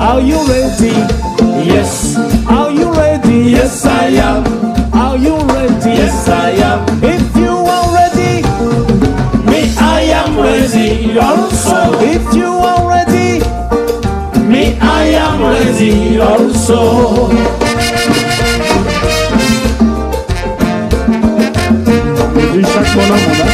Are you ready? Yes. Are you ready? Yes, I am. Are you ready? Yes, I am. If you are ready, me, I am ready also. If you are ready, me, I am ready also. Chaque bonhomme,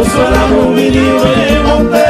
Oswala mubili we monte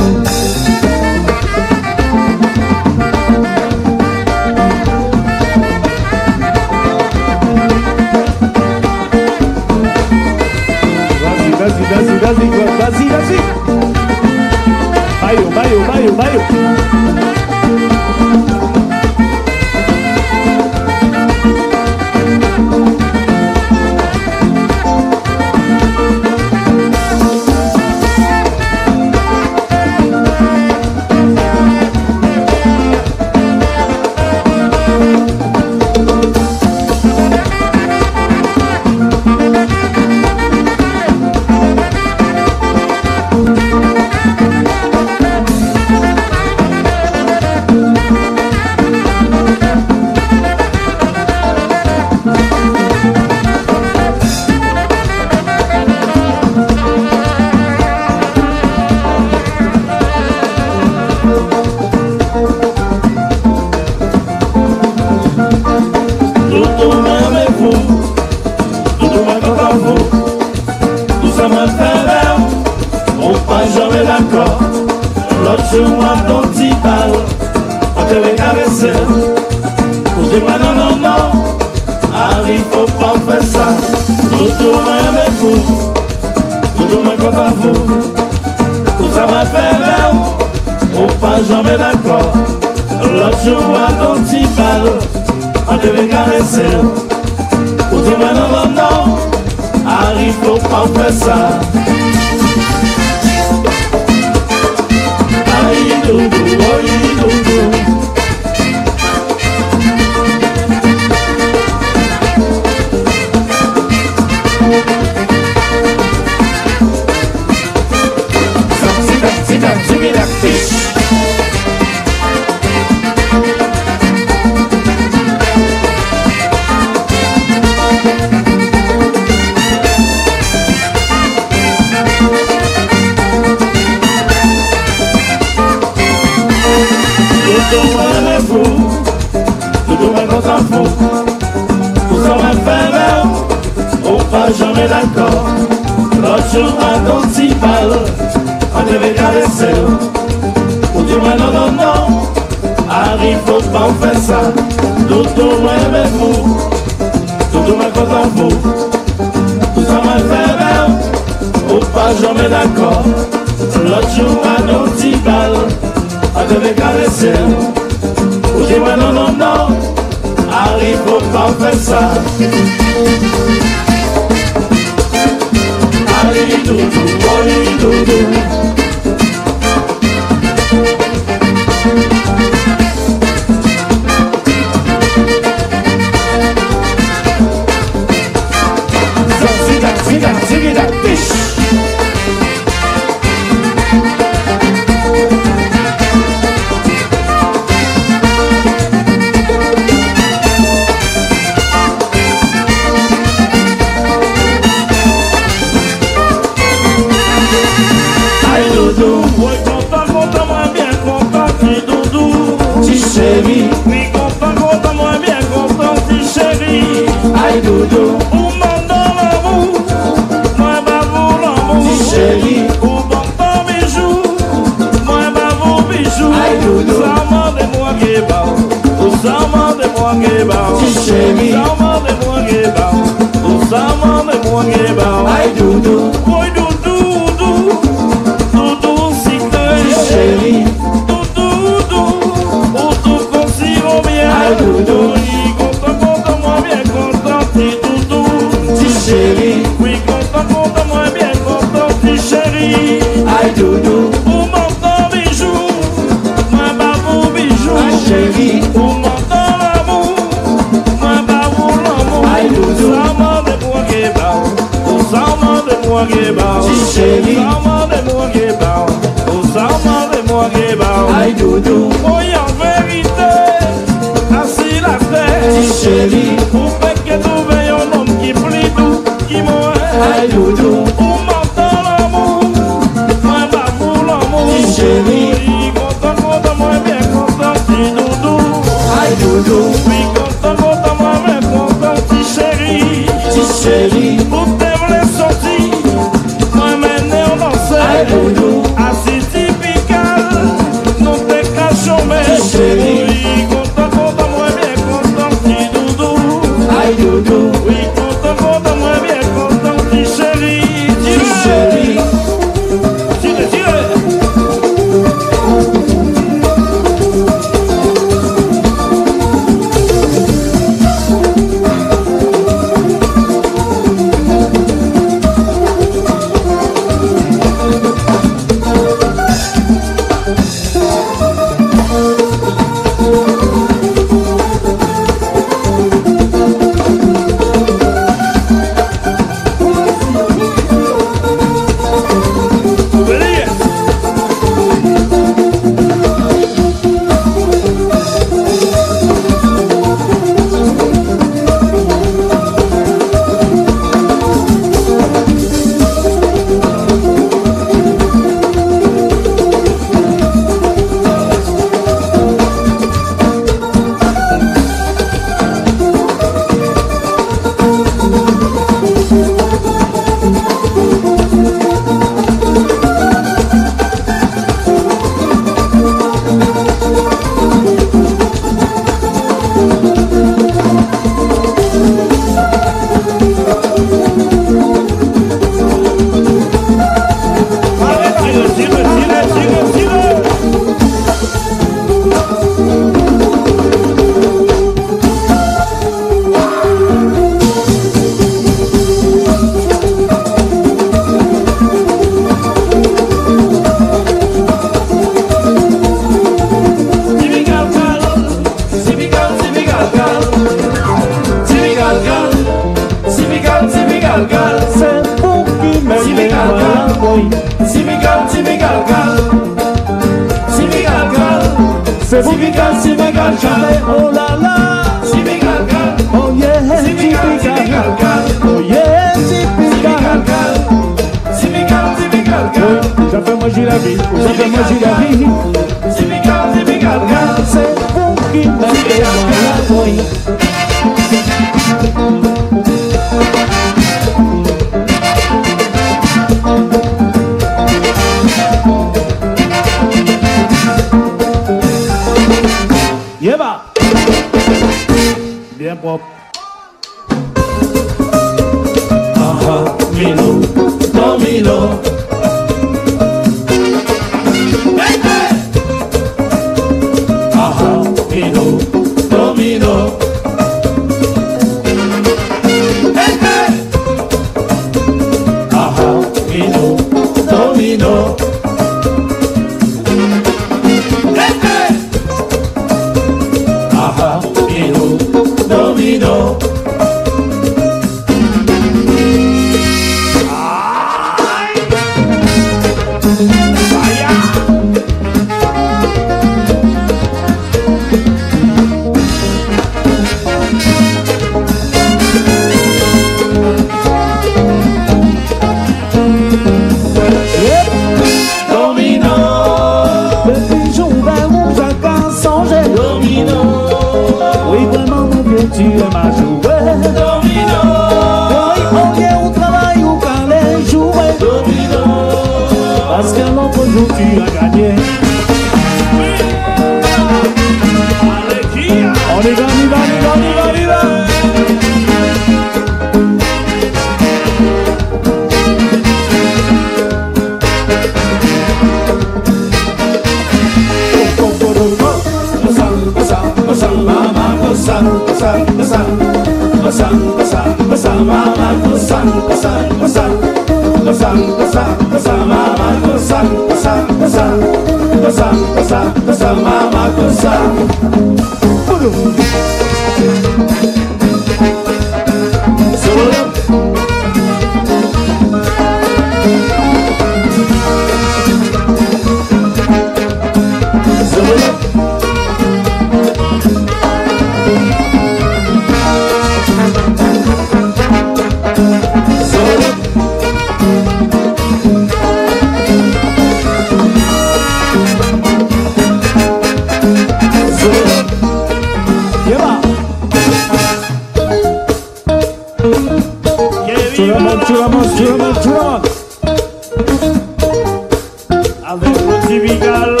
Avec le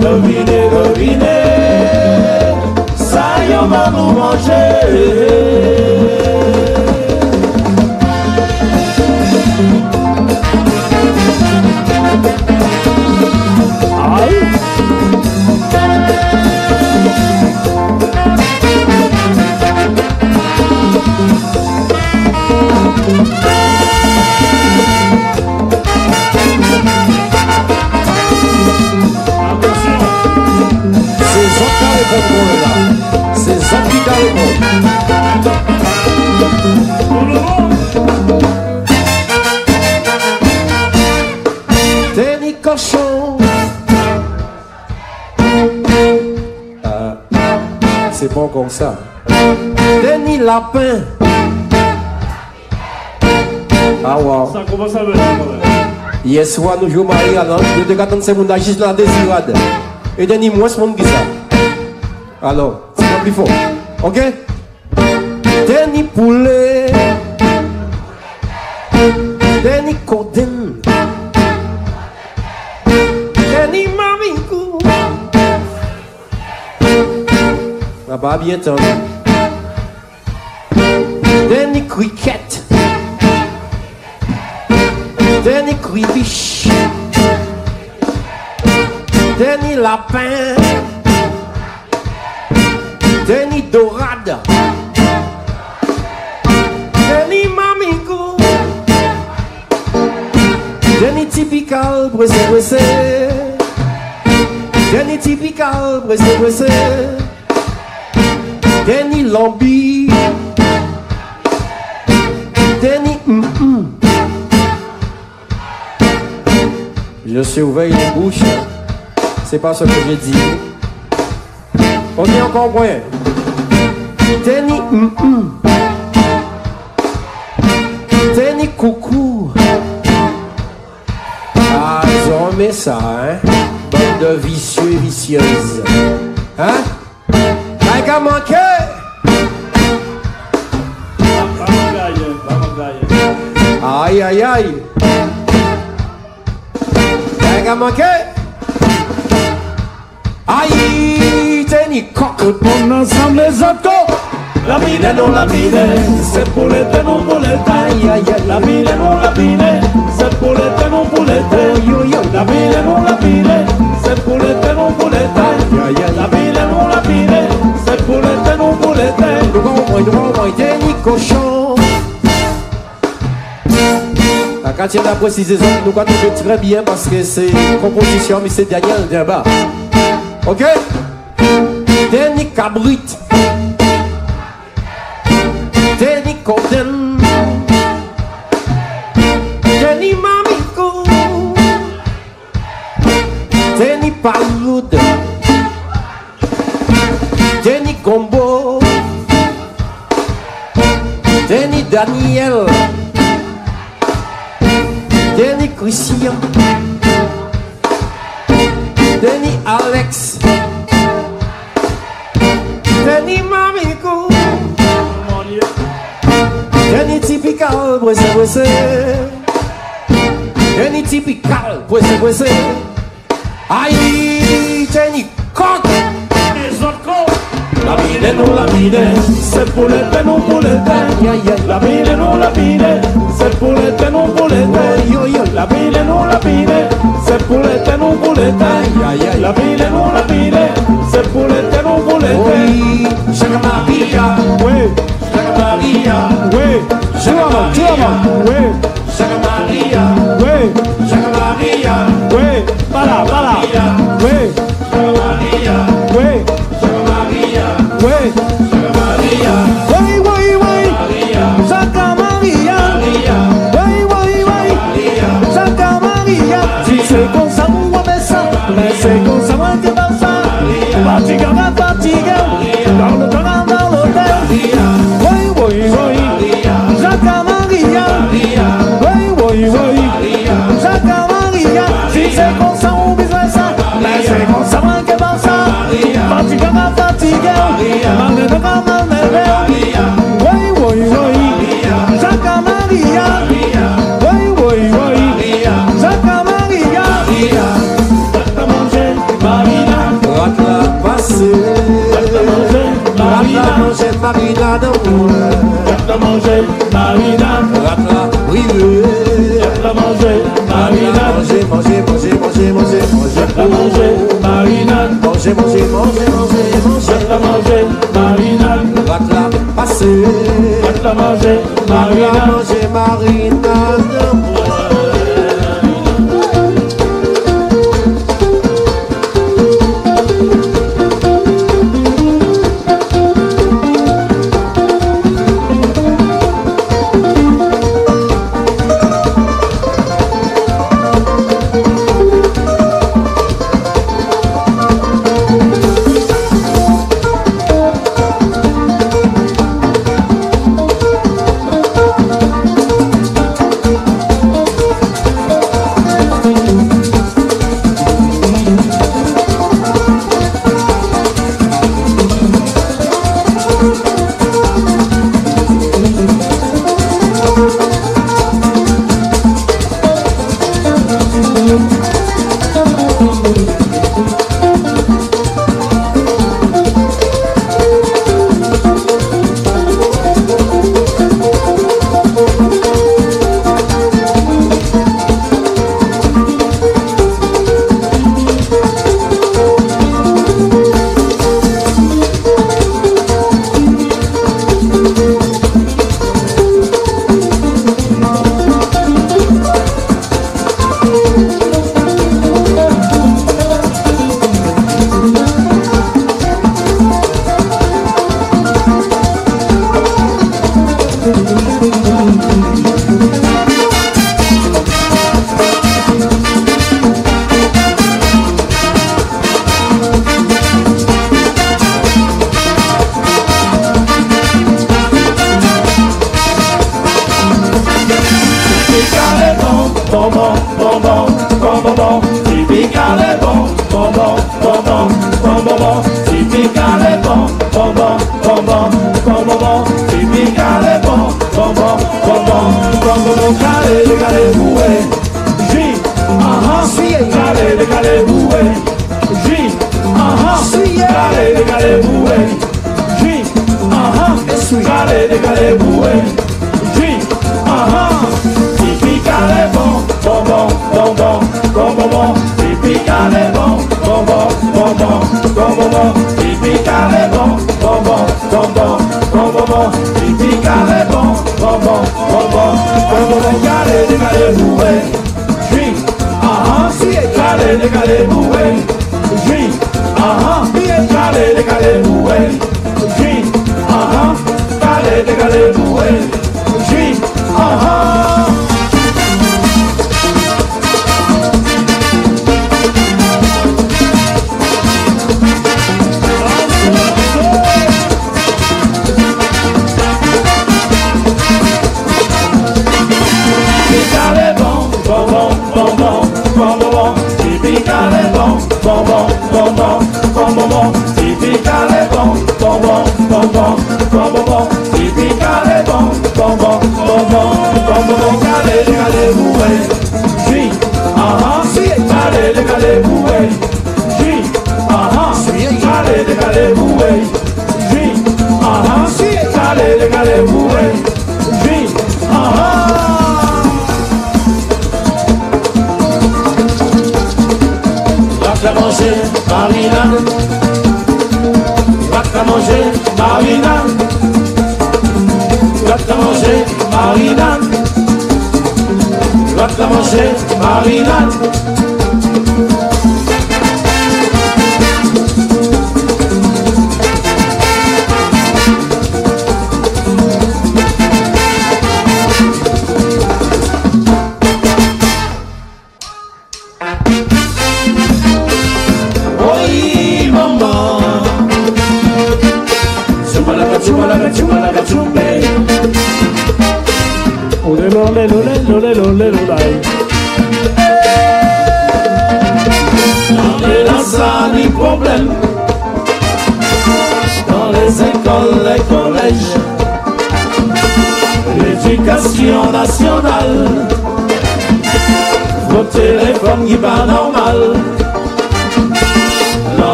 Govine, govine, sa yo man nou manje. Y va nous manger Denis Cochon. Euh, c'est bon comme ça. Denis Lapin. Ah wow. Ça commence à venir. Hier soir, nous jouons Marie à l'ange. Nous devons attendre ces mondes juste la désirade. Et Denis, moi, ce monde qui ça. Alors, c'est pas plus fort. Ok? Denis Poulet. Denis Coden. Denis Mamicou. Ah bah, bien. Denis Cricket. Denis Cribiche. Denis Lapin. C'est pas ce que j'ai dit. On dit encore moins. Hum, hum. Denis coucou. Ah, ils ont aimé ça, hein? Bande de vicieux et vicieuses. Hein? T'as qu'à manquer! Aïe, aïe, aïe. T'as qu'à manquer? Aïe, Denis coq. Tout le monde ensemble les autos. La mine non la mine, c'est pour l'été non pour aïe, aïe. La mine non la mine, c'est pour l'été non pour yo. La mine non la mine, c'est pour l'été non pour aïe, aïe. La mine non la mine, c'est pour l'été non pour l'été. Nous comprenons, nous comprenons, Denis cochon. La quatrième la précision, nous connaissons très bien parce que c'est une composition, mais c'est Daniel Dimba. Ok? Denis Cabrit. Denis Coden. Denis Mamico. Denis Paloud. Denis Gombo. Denis Daniel. Denis Christian. Denis Alex. Typical, bressé, bressé. Denis Typical, bressé, bressé. Aïe, Denis Coq. Les autres cons. La mine non la mine, c'est pour l'été non pour l'été. Aïe, aïe, aïe. La mine non la mine, c'est pour l'été non pour l'été. Yo, yo. La mine non la mine, c'est pour l'été non pour l'été. Aïe, aïe, aïe. La mine non la mine, c'est pour l'été non pour l'été. Oui, Jacques Maria. Oui, Jacques Maria. oui, tu vas, tu vas, oui, Jacques Maria. oui, Jacques Maria. oui, voilà, voilà, oui, Marina. Rate. T'as mangé, Rate manger Marina. Rate la brûlée. T'as mangé, Marina. Manger, manger, manger, manger, manger, manger. T'as mangé, Marina. Manger, manger, manger, manger, manger. T'as mangé, Marina. Rate la mangé, Rate manger Marina Marine.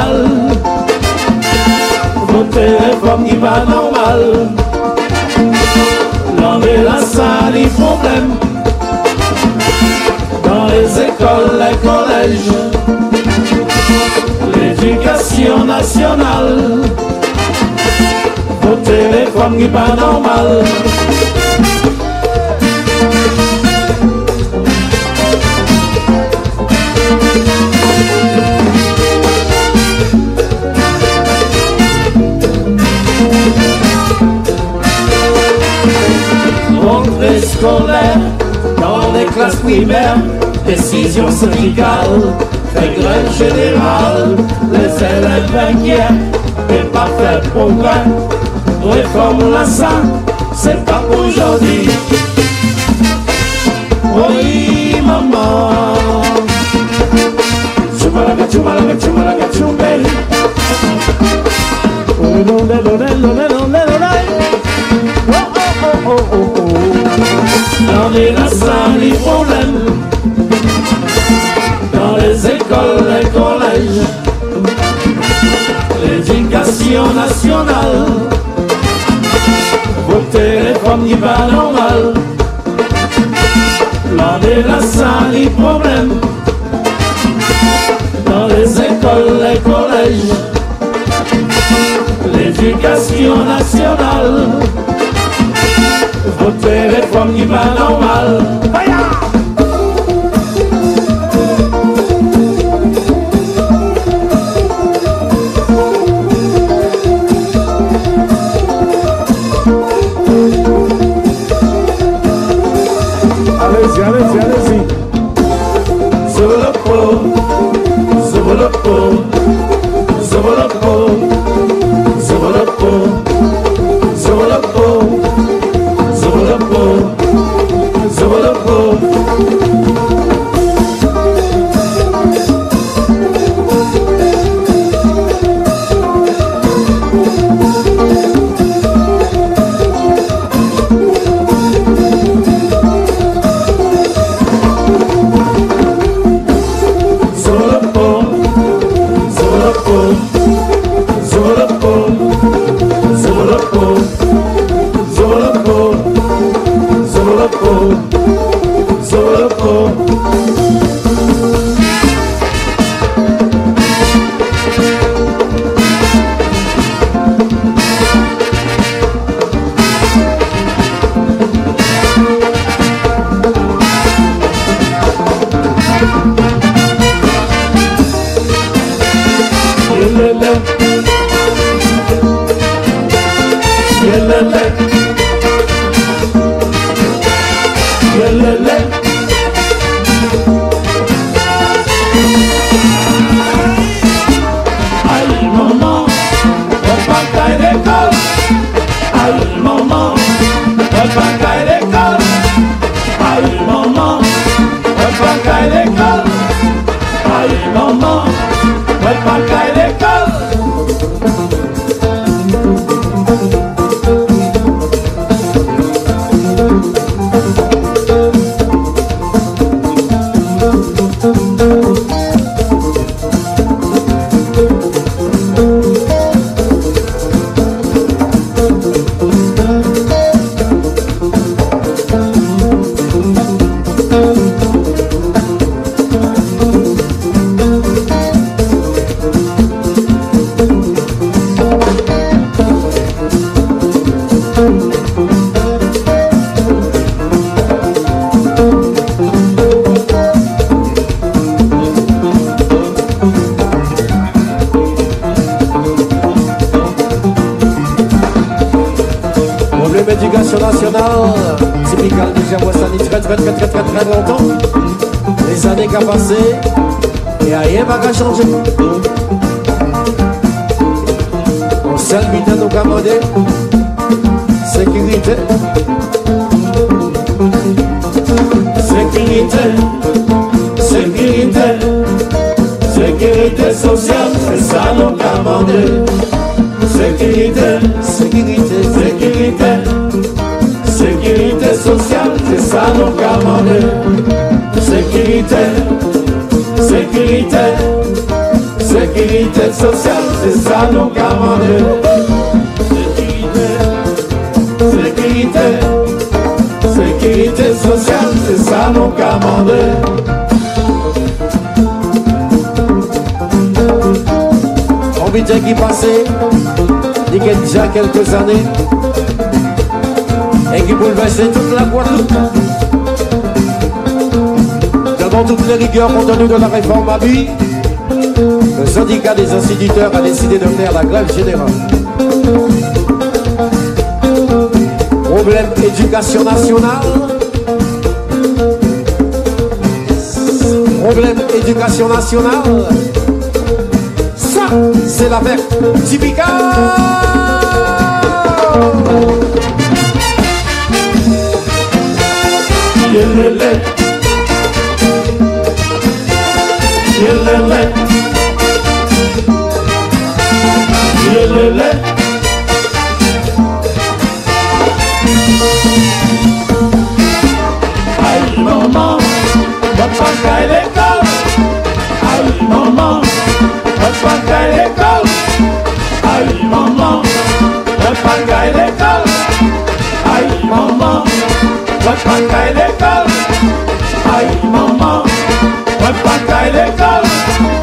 normal. Votre réforme qui va normal. L'on est là, ça les problèmes Dans les écoles, les collèges. L'éducation nationale. Votre réforme qui va normal. scolaire, dans les classes primaires, décision syndicale, grève générale, les élèves inquiets, et pas fait progrès, réforme la ça, c'est pas pour aujourd'hui. Oui, maman. Chumalaga, chumalaga, chumalaga, chumbeli. Oh, oh, oh, oh, oh dans les écoles, les collèges, l'éducation nationale, vos téléphones n'y va normal. L'on dina problème dans les écoles, les collèges, l'éducation nationale. Protect it from the man or mal sécurité, sécurité sociale, c'est ça nous commander. Sécurité, sécurité, sécurité sociale, c'est ça nous commander. on vit qui passait, il y a déjà quelques années, et qui bouleversait toute la Guadeloupe. Toutes les rigueurs contenues de la réforme à vie, le syndicat des instituteurs a décidé de faire la grève générale. Problème éducation nationale. Problème éducation nationale. Ça, c'est l'affaire typique. Yelele. Yelele. Maman, papa caille l'école. Aïe maman, papa caille l'école. Aïe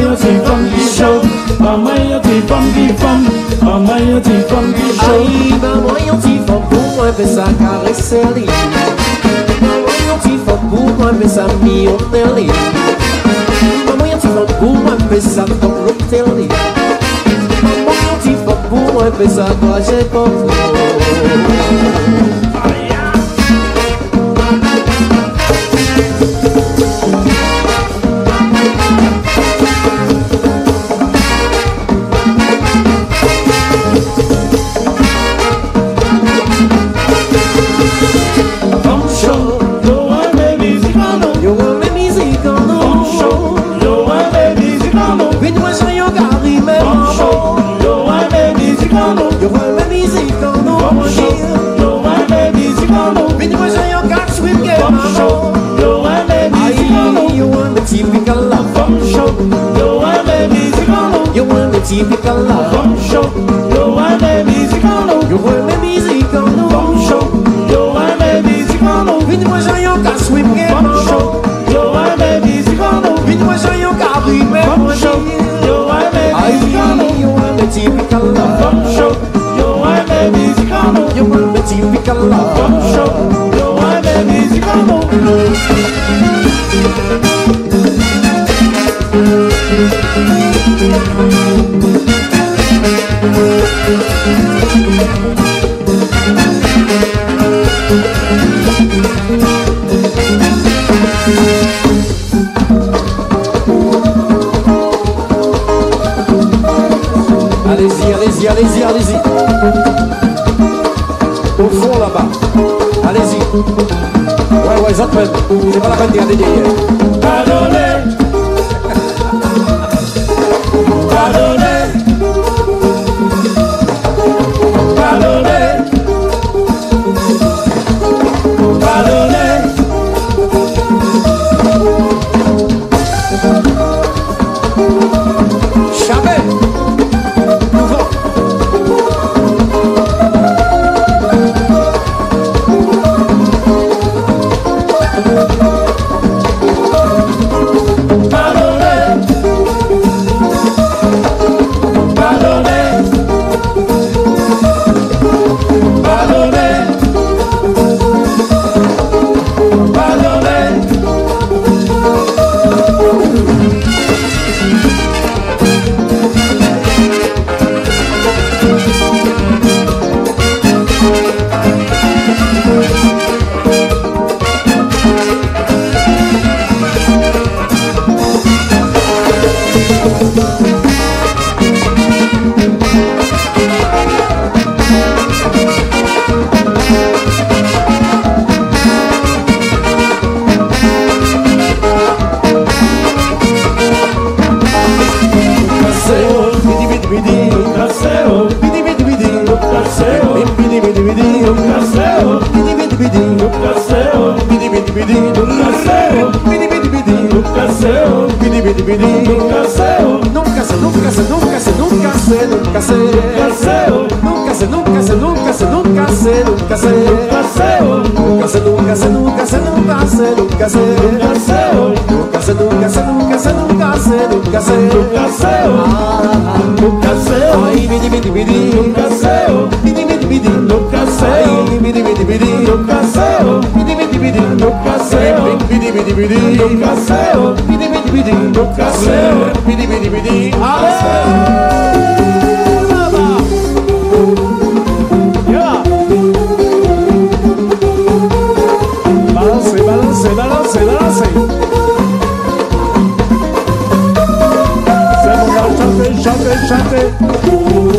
you think from the show? Mama, you think from the fun? Mama, you think from the show? Ay, maman, you think from pour moi, mais ça caresse les Maman, you think from pour moi, mais ça millionnaire les Maman, you think from pour moi, mais ça tombe l'hôtel les Maman, you think from pour moi, mais ça doit j'ai compris Ay, musical now. Bum show, yo I'm a musical now. Yo I'm a musical now. Bum show, yo I'm a musical now. Vini mwen jan yon ka swim gen. Bum show, yo I'm a musical now. Vini mwen jan yon ka bri men. Bum show, yo I'm a musical now. Yo I'm a typical now. Bum show, yo I'm a musical now. Yo I'm a typical now. Bum show, yo I'm a musical now. allez-y, allez-y, allez-y. Au fond là-bas. Allez-y. Ouais, ouais, ça te C'est pas la peine de regarder derrière. bidi bidi bidi Caseo Bidi bidi bidi Caseo Bidi bidi bidi Balance, balance, balance, balance Chante, chante, chante.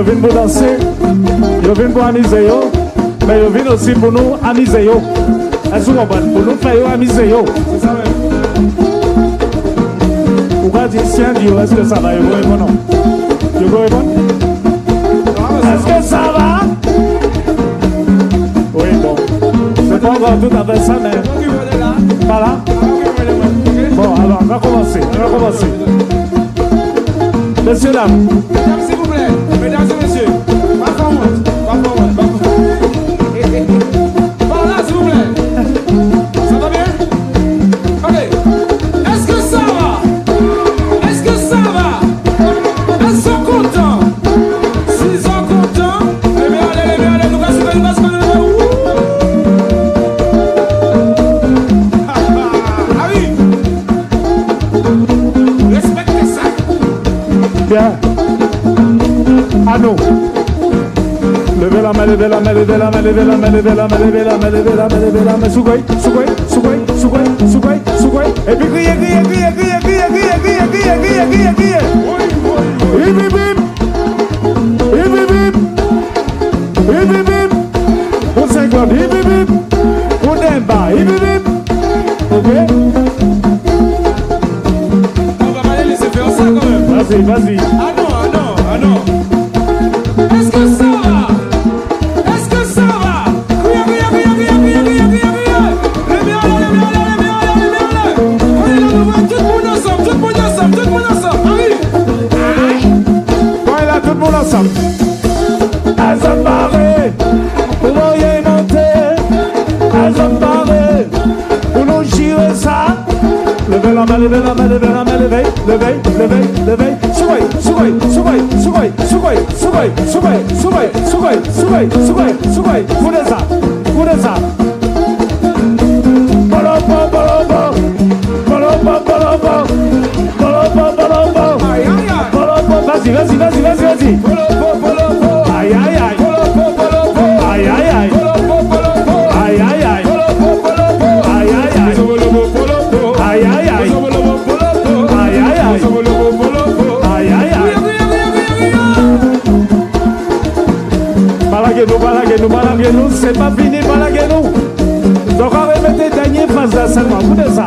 Je viens de me lancer, je viens pour me amuser, mais je viens aussi pour nous amuser. Est-ce que vous comprenez? Pour nous faire amuser. Pourquoi tu dis si un vieux, est-ce que ça va? Est-ce que ça va? Oui, bon. C'est pas encore tout à fait ça, mais. Voilà. Bon, alors on va commencer. On va commencer. Messieurs, dames. mesdames et messieurs, pas forward, pas forward. Levez la main, la main, la main, la main, la main, la main, la main. Et puis. Ok? On va pas les laisser faire ça quand même. Vas-y, vas-y. Ah non, ah non, ah non. Vas-y, vas-y, vas-y, vas-y, vas-y. Polo, polo, po. Ay, ay, ay. Polo. Ay, ay, ay. Ay, ay, ay. Ay, ay, ay. Ay, ay, ay. Ay, ay, ay. Ay, ay, ay. C'est pas fini, balagenu. Donc, on va mettre dernier face d'assaillement. Vous savez ça.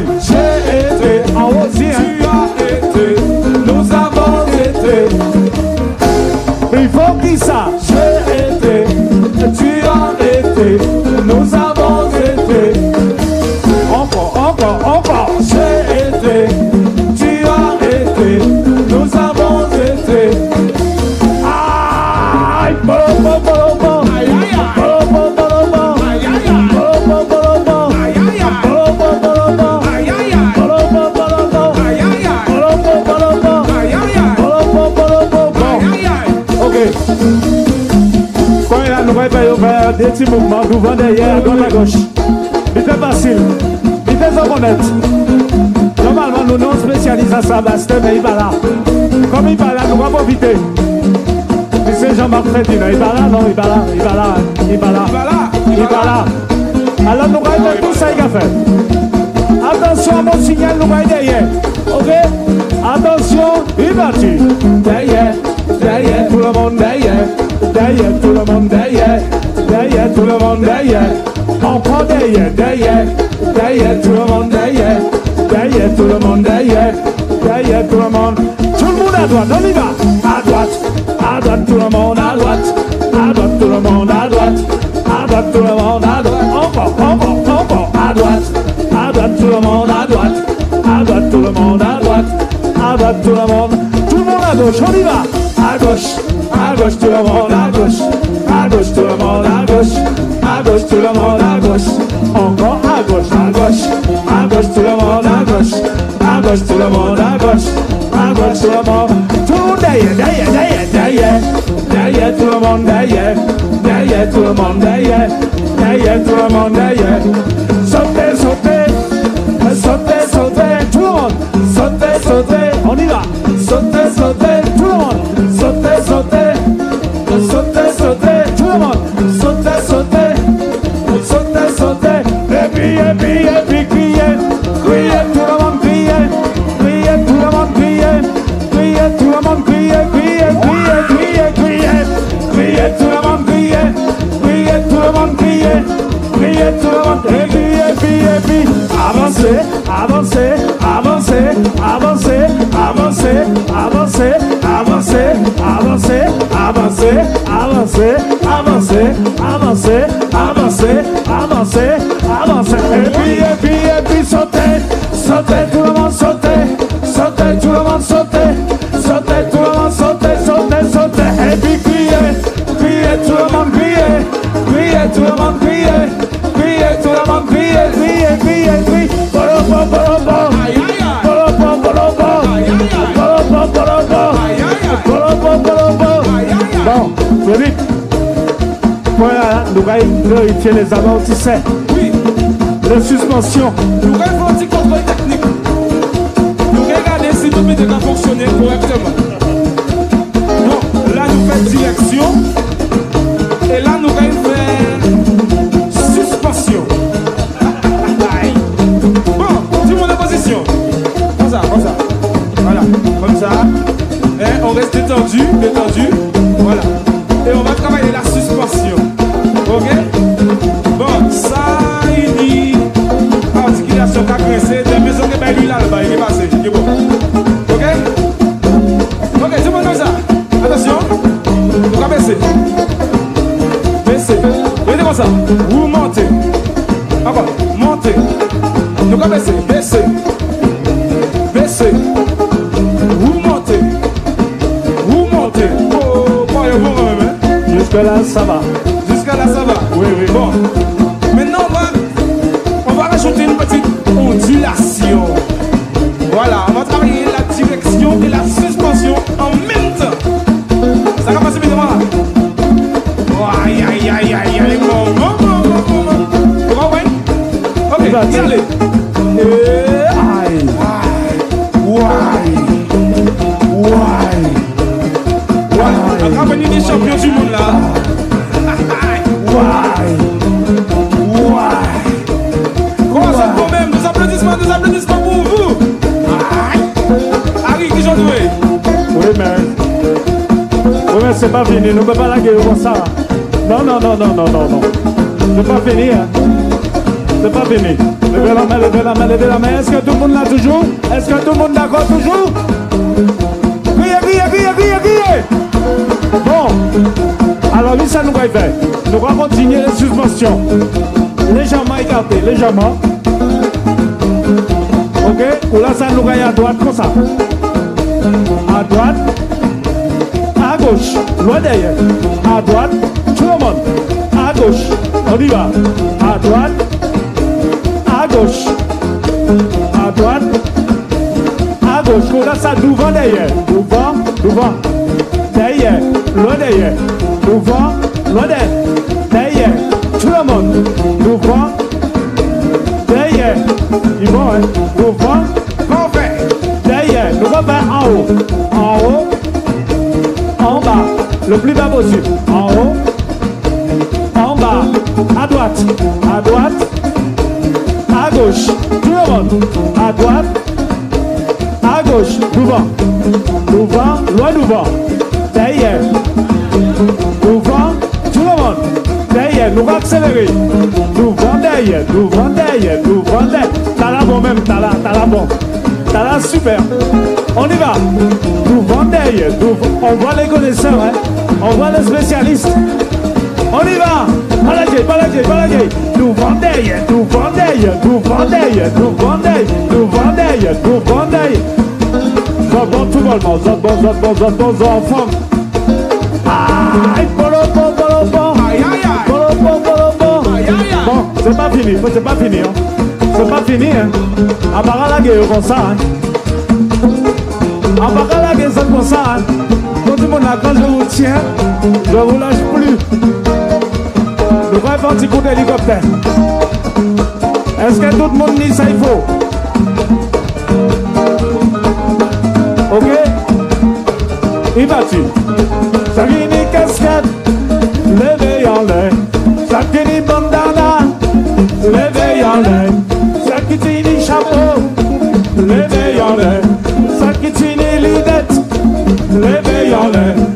mãe. Faire des petits mouvements devant, derrière, droite, à gauche. C'était facile. C'était sans connaître. Normalement, nous non spécialisés à ça, c'était, mais il va là. Comme il va là, nous va profiter. Et c'est Jean-Marc Freddy, non, il va là, non, il va là, il va là, il va là. Il va là, Il va là. Alors, nous allons faire tout ça, il va faire. Attention à mon signal, nous allons derrière. Ok? Attention, il va tu. Derrière, derrière, tout le monde derrière. Derrière, tout le monde derrière derrière, tout le monde derrière. On prend derrière, derrière, derrière, tout le monde derrière. Derrière, tout le monde derrière, derrière, tout le monde. Tout le monde à droite, on y va. À droite, à droite, tout le monde à droite. À droite, tout le monde à droite. À droite, tout le monde à droite. Encore, encore, encore. À droite, à droite, tout le monde à droite. À droite, tout le monde à droite. À droite, tout le monde. Tout le monde à gauche, on y va. À gauche, à gauche, tout le monde à droite. goes to the moon, I goes, I goes to the moon. To day, day, day, day, day, to the moon, day, day, to the moon, day, day, to the moon, day. avanse, avanse, avanse, avanse, avanse, avanse, epi, epi, epi, sote, sote kou. pourra glorifier les amortisseurs. Oui. Les suspensions. Nous revendiquons contrôle technique. Nous regardons si tout le monde fonctionner correctement. Donc là, nous faisons direction. Ça va. Jusqu'à là, ça va Oui, oui. Bon. Maintenant, on va, on va rajouter une petite ondulation. Voilà, on va travailler la direction et la suspension en même temps. Ça va passer maintenant. Oh, Aïe, aïe, aïe, aïe, aïe. Bon, bon, bon, bon, bon, bon. Vous comprenez Ok. Et aïe, des champions du monde là. aïe. C'est pas fini. Nous ne pouvons pas la guerre comme ça. Non, non, non, non, non, non, non. C'est pas fini, hein. C'est pas fini. Levez la main, levez la main, levez la main. Est-ce que tout le monde l'a toujours? Est-ce que tout le monde d'accord toujours? Criez, criez, criez, criez, criez Bon. Alors, oui, ça nous va faire. Nous allons continuer les suspensions. Légèrement écarté, légèrement. Ok? Ou là, ça nous va à droite comme ça. À droite. Gauche. Loin derrière. À droite. Tout le. À gauche. On y va. À droite. À gauche. À droite. À gauche. Ou là, ça devant derrière. Devant. Devant. Derrière. Loin derrière. Devant. Loin derrière. Derrière. Tout le monde. Devant. Derrière. Ils vont, hein. Le plus bas possible. En haut. En bas. À droite. À droite. À gauche. Tout le monde. À droite. À gauche. Devant. Devant. Loin devant. Derrière. Devant. Tout le monde. Derrière. Nous allons accélérer. Devant, derrière. Devant, derrière. Devant, derrière. T'as la bon même. T'as la, t'as la bon ça super. On y va. Vendée, on voit les connaisseurs, hein. on voit les spécialistes. On y va. Baladez, baladez, baladez. Nous vendez, nous vendez, nous vendez, nous vendez, nous vendez, nous vendez. Zobon tout bonnement, zobon, zobon, zobon, zobon. Bon, c'est pas fini, c'est pas fini. Hein. C'est pas fini. Hein. À part la guerre comme ça. Va pas la ça comme ça. Quand tout le a quand je vous tiens, je vous lâche plus. Faire un petit coup d'hélicoptère. Est-ce que tout le monde dit ça il faut? Ok? Il va-tu? Dit casquette, levez en l'air. le beyane Sakit sinirli det. Le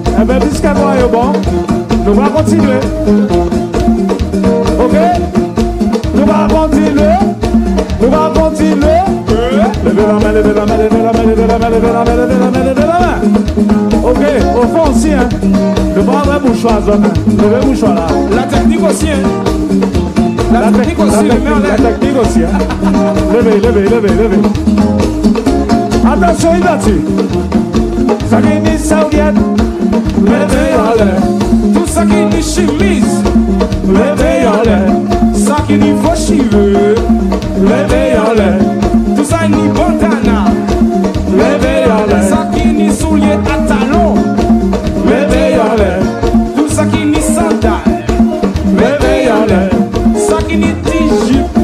Ebe biskè mwa yo bon Nou va kontinue Ok? Nou va kontinue Nou va kontinue Leve la men, leve la men, leve la men, leve la men, leve la men, leve la men, leve la men Ok, au fond aussi hein. Le bras vrai mouchoir zone Leve mouchoir là. La technique aussi hein. La technique aussi, la technique aussi hein. Leve, leve, leve, leve Attention Idati Sakini Saudienne Ça qui dit serviette, levez en l'air. Tout ça qui dit chemise, Levez en l'air, ça qui dit vos cheveux, levez en l'air, tout ça qui dit bandana, levez en l'air, ça qui dit souliers à talons, levez en l'air, tout ça qui dit sandales, levez en l'air, ça qui dit t-jupe,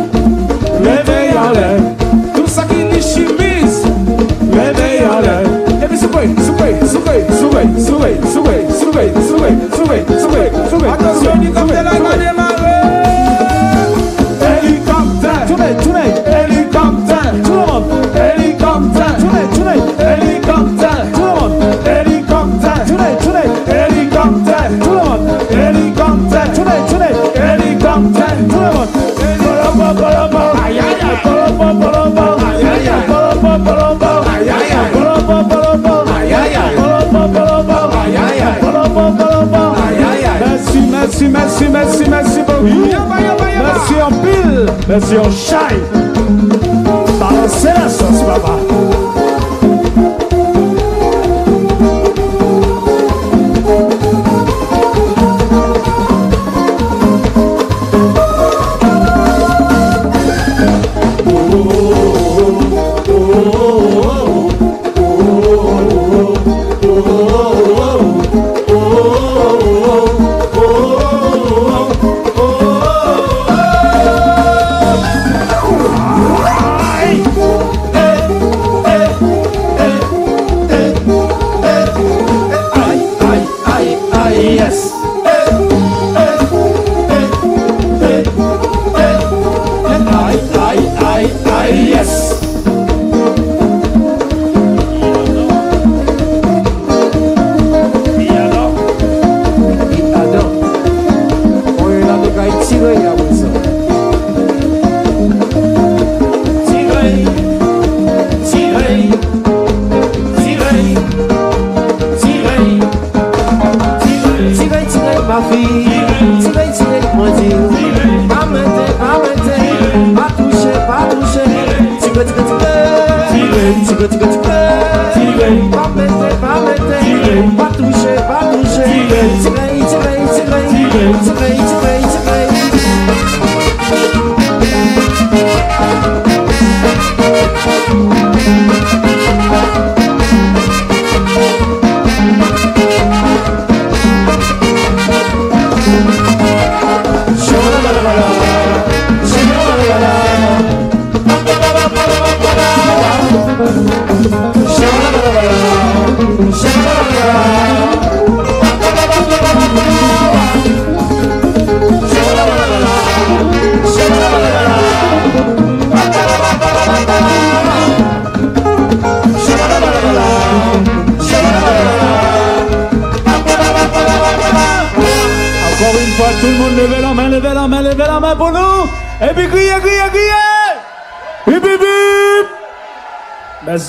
Let's shine, shine. Balancear suas babas.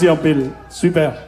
Merci en pile. Super.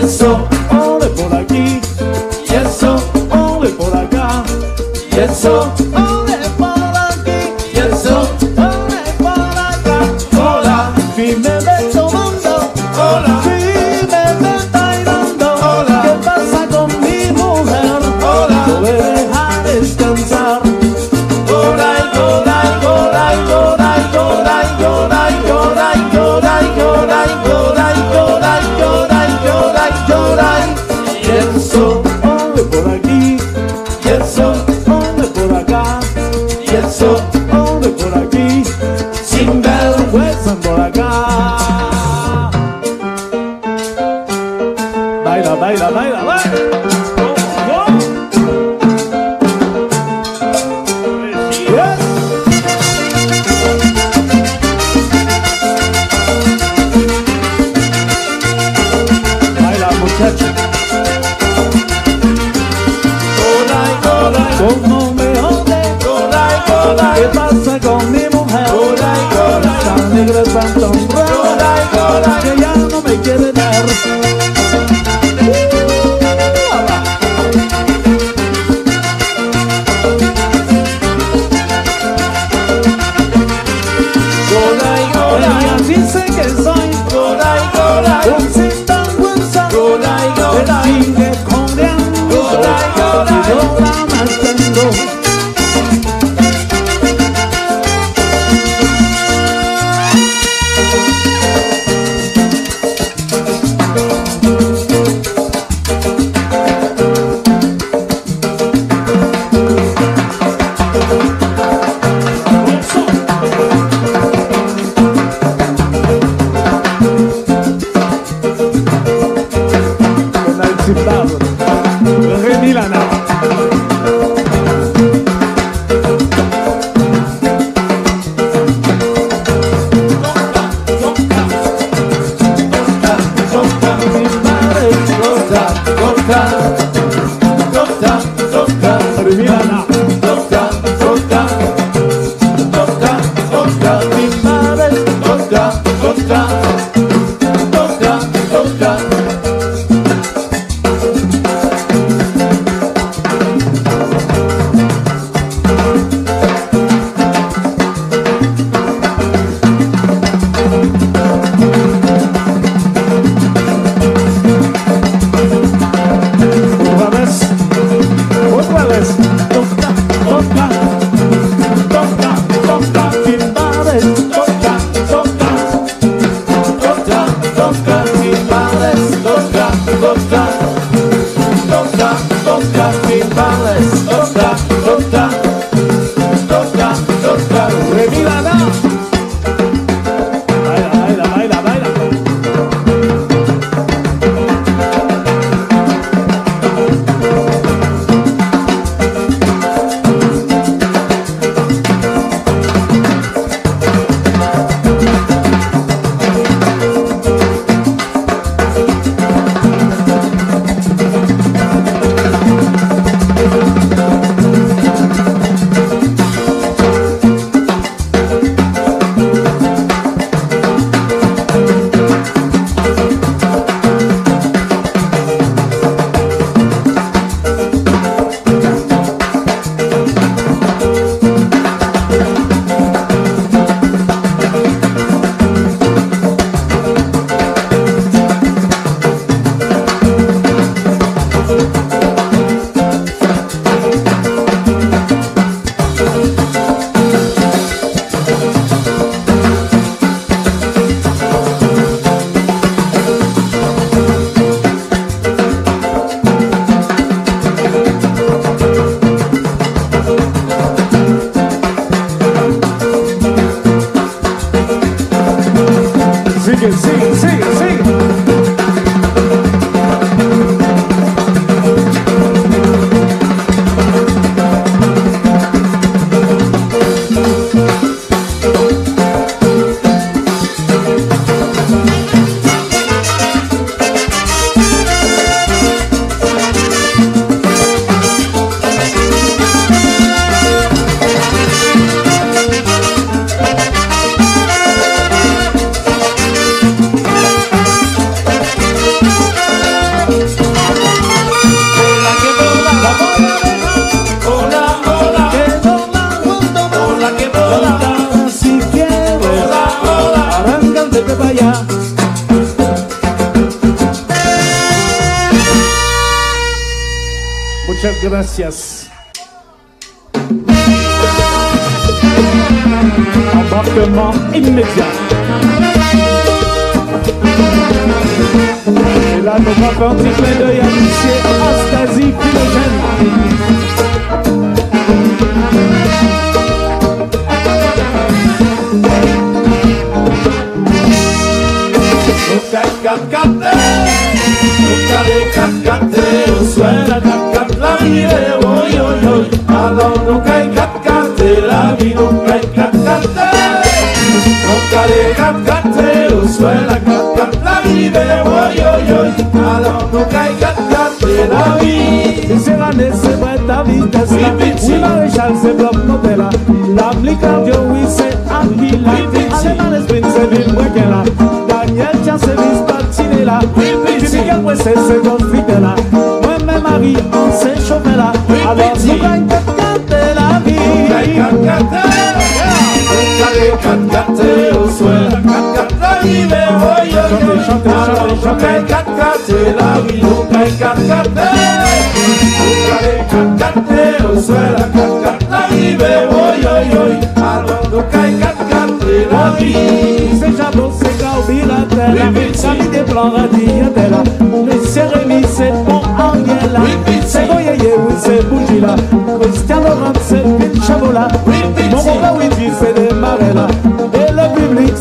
Yeso, ole por aquí. Yeso, ole por acá. Yeso,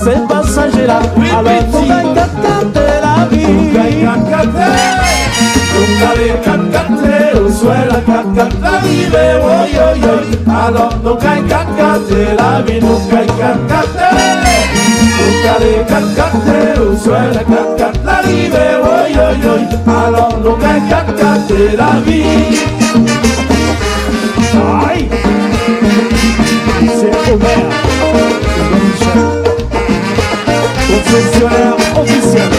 c'est passager là. Alors, la quatre quatre l'arrivée oh yo yo Alors nous caille quatre quatre la vie Aïe. C'est Omer. Jean-Michel. Concessionnaire officiel.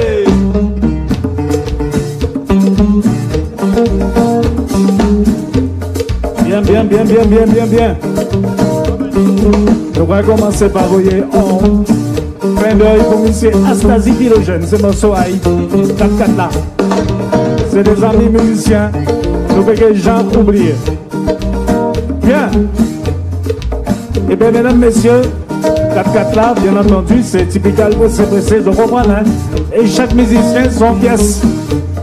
Bien, bien, bien, bien, bien, bien, bien. On va commencer par voyer en clin d'œil pour monsieur Astasie Philogène. C'est à 4-4 là. C'est des amis musiciens. Nous que les gens oubliés. Bien. Et bien, mesdames, messieurs, 4-4 là, bien entendu, c'est typical pour se presser de comprendre. Hein? Et chaque musicien son pièce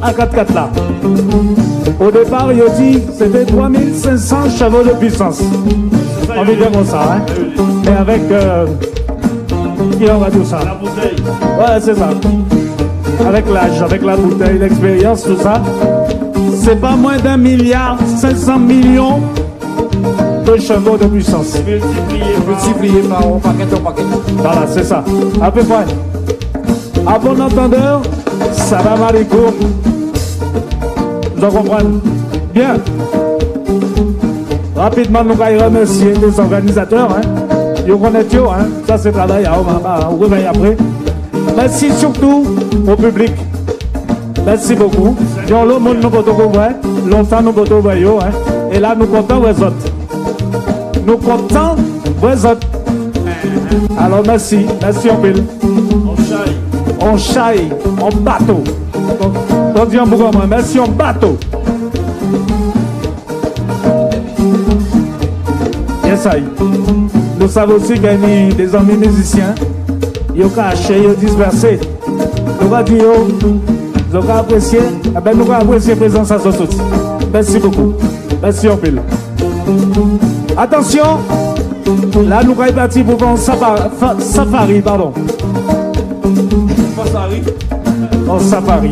à 4-4 là. Au départ, il a dit c'était 3500 chevaux de puissance. On dire comme ça, hein. Mais avec. Euh, qui on va tout ça? La bouteille. Ouais, c'est ça. Avec l'âge, avec la bouteille, l'expérience, tout ça. C'est pas moins d'un milliard 500 millions de chevaux de puissance. Multiplié par un paquet au paquet. Voilà, c'est ça. À peu près. À bon entendeur, ça va. Vous comprenez? Bien. Rapidement, nous allons remercier les organisateurs. Hein. Ils connaissent hein. Ça, c'est travail à on va réveiller après. Merci surtout au public. Merci beaucoup. Dans le monde, nous pouvons. Longtemps, nous pouvons voir. Hein. Et là, nous comptons les autres. Nous comptons les autres. Alors merci, merci en pile. on chaille. On chaille, en bateau. Dit en moins, merci en bateau. Yes. Nous savons aussi des amis musiciens. Ont caché, ont dispersé. Nous va dire, Vous avez apprécié Eh ben, nous avons apprécié la présence à tous. Merci beaucoup. Merci en pile. Attention, là nous partis pour faire un safari, fa- safari pardon. En safari.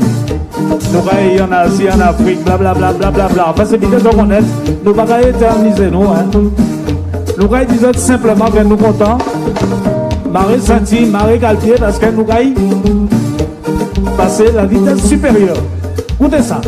Nous sommes en Asie, en Afrique, blablabla, blablabla. Parce que bien qu'on est, nous ne pas éterniser nous. Hein. Dire simplement que nous sommes contents. Marie senti, Marie calpier parce que nous allons passer la vitesse supérieure. Écoutez ça.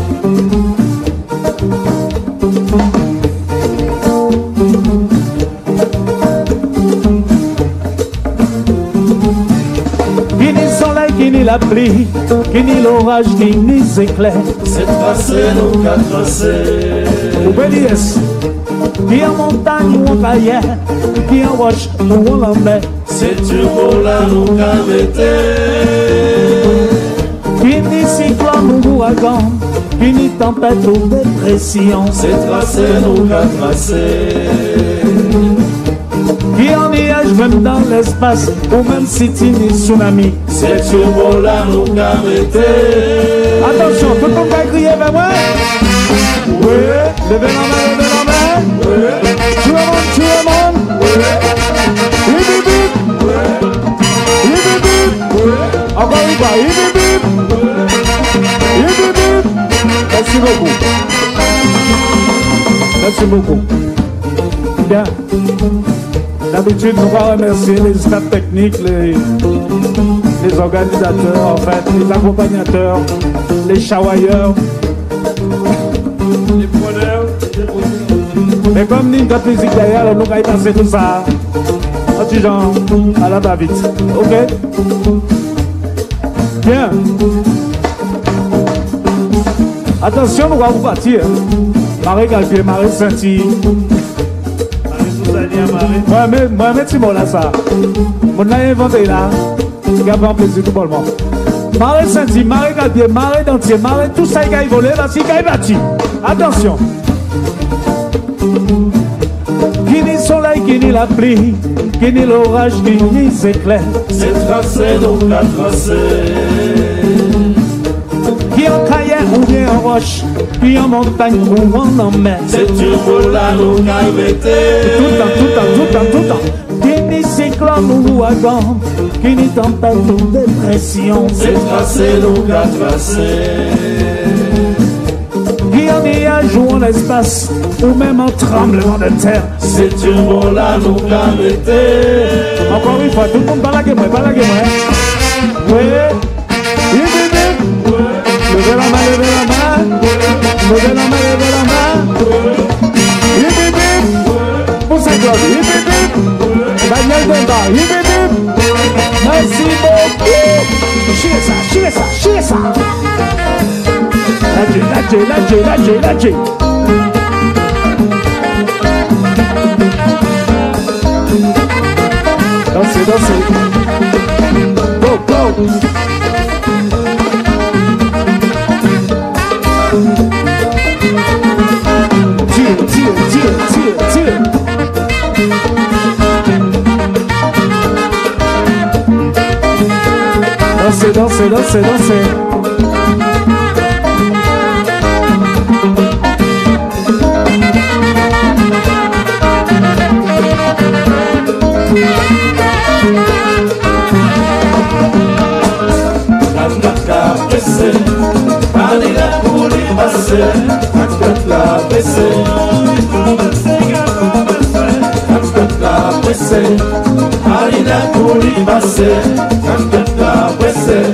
Ni la pluie, qui ni l'orage, qui ni les éclairs. C'est tracé, nous qu'à tracer. Obéliès, qui en montagne ou en carrière, qui en roche ou en mer, C'est du beau là, nous qu'à mettre. qui ni cyclone ou ouragan, qui ni tempête ou dépression, C'est tracé, nous qu'à tracer. Nuage même dans l'espace, ou même si tu ni tsunami. C'est du beau là, nous mettre. Attention, tout le monde va crier vers moi. Oui, levez la main, levez la main. Tout le monde, tout le monde. Hip, hip, hip. Hip, hip, hip. Encore une fois, hip, hip, hip. Hip, hip, hip. Merci beaucoup. Merci beaucoup. Bien. D'habitude, nous allons remercier les staffs techniques, les, les organisateurs, en fait, les accompagnateurs, les chawailleurs. Les preneurs. Mais comme avons musique derrière, nous allons passer tout ça. En petit genre, à la va-vite. Ok? Bien. Attention, nous allons partir. Marie Galpier, Marie Saint-Y. Marie Sousania, Marie. Moi, mais, moi, mais tu là ça. Mon a inventé là. Il a pas plaisir tout le monde. Marie Saint-Y, Marie Galpier, Marie Dentier, Marie, tout ça, il a volé, parce qu'il a battu. Attention. Qui ni soleil, qui ni la pluie, qui ni l'orage, qui ni les éclairs, C'est tracé, nous qu'à tracer. qui en carrière ou bien en roche, qui en montagne ou en mer. C'est nous qu'à mettre. Tout le temps, tout le temps, tout le temps, tout le temps. Qui ni cyclone ou ouragan, qui ni tempête ou dépression. C'est tracé, nous qu'à tracer. Qui en nuage ou en espace, ou même en tremblement de terre. C'est nous qu'à mettre. Encore une fois, tout le monde balague moi, balague moi. Oui. Hip, hip, hip. Levez la main, levez la main. Laje, Danse, danse Go, go. 12, 12, 12. Kanna kahvesi Kanile kulimesi Kanna kahvesi Kanna kahvesi Kakaka pressé,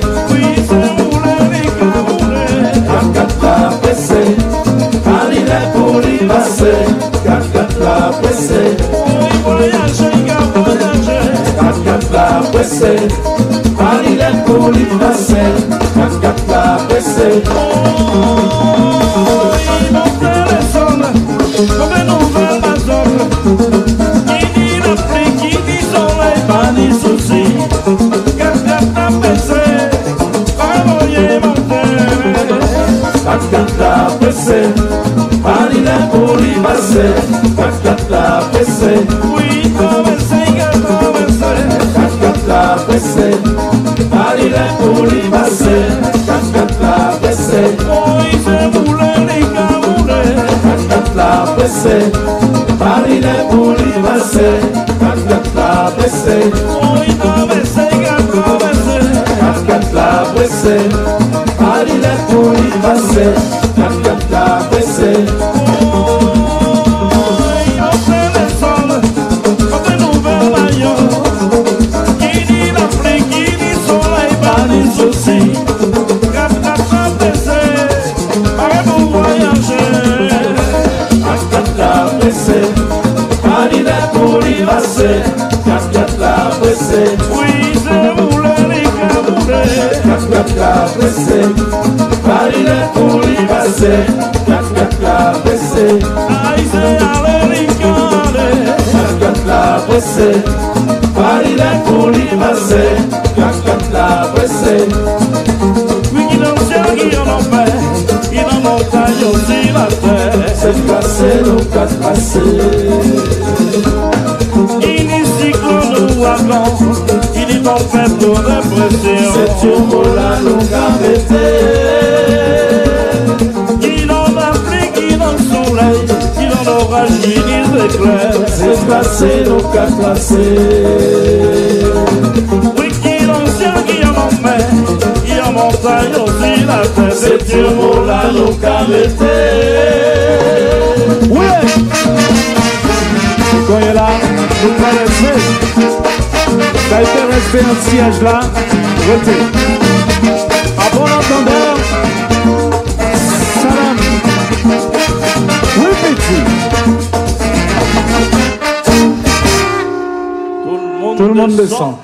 kakaka pressé, allez la pour les passer. Kakaka pressé, kakaka pressé, allez la pour les passer. Kakaka pressé, kakaka kakaka pressé, allez la pour les passer. Kakaka pressé, kakaka pressé, allez la pour les passer. Kakaka pressé. pressé, Oui, c'est moulé, les camoulés. kat la pressé, Paris les pour l'y passer, kat la pressé, Oui, traversé, traversé. kat camoulés. kat la pressé, Paris les pour l'y passer, kat la pressé. Aïe, c'est aller, les calés. Kat la pressé, Paris les pour l'y passer, kat la pressé. Oui, qui dans le ciel, qui en enfer, qui dans la montagne, aussi la terre. C'est passé, nous quatre passés. Il dit cyclone ou ouragan, il dit tempête ou dépression. C'est une mola nous gavete. Qui dans l'Afrique, qui dans le soleil, qui dans l'orage, qui dit éclairs. C'est passé, nous quatre passés. Oui, qui dans le ciel, qui en enfer, qui en montagne, aussi la terre. C'est une mola nous gavete. Oui Quand il est a été resté un siège là, votez. À bon entendeur, salam. Oui, petit. Tout le monde descend.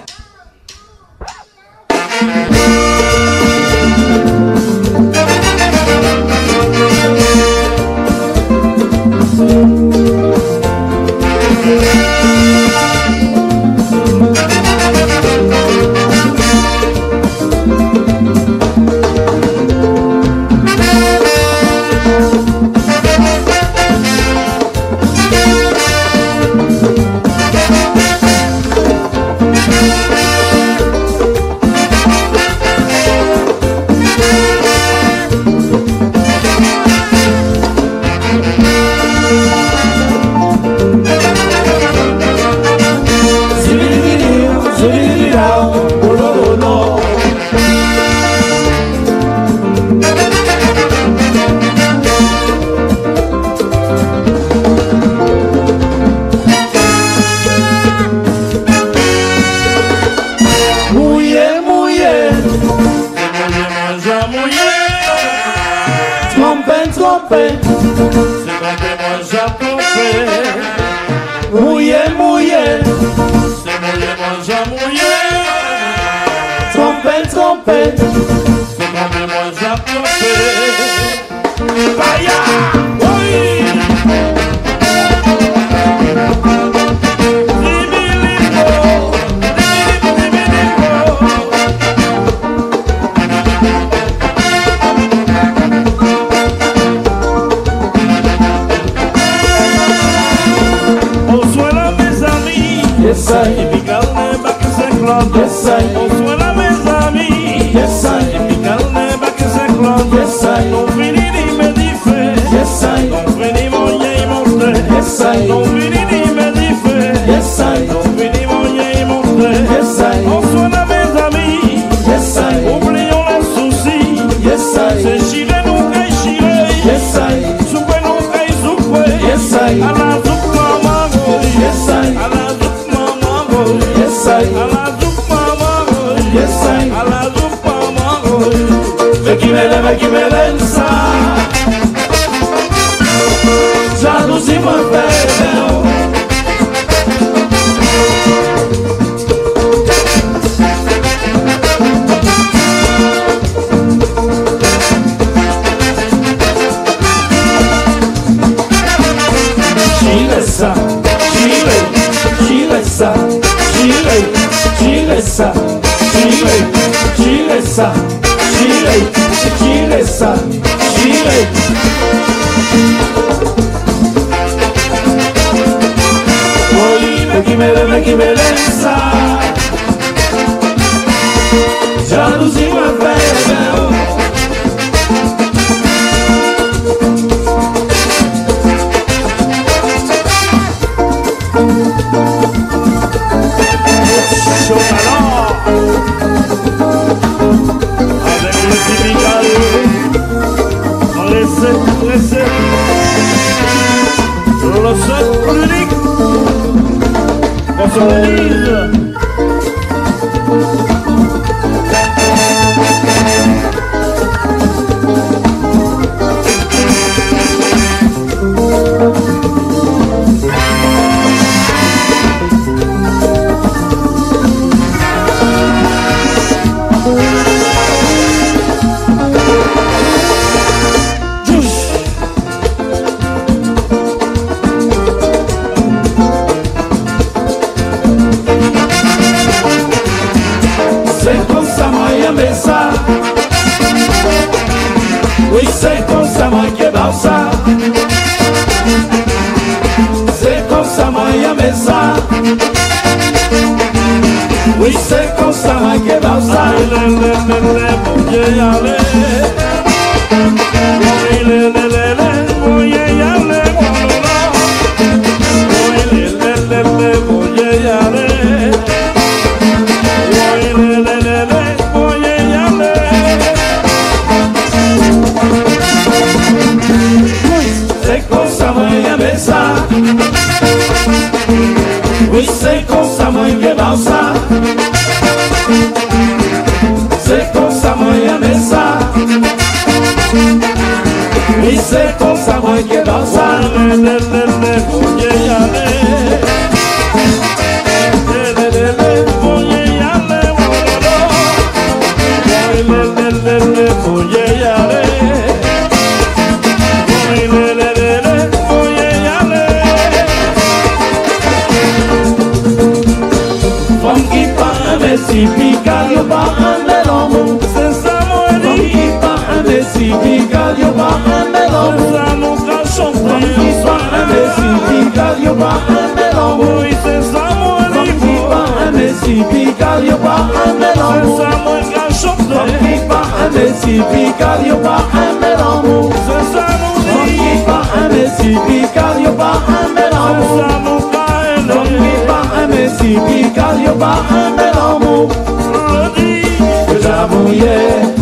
Pical yo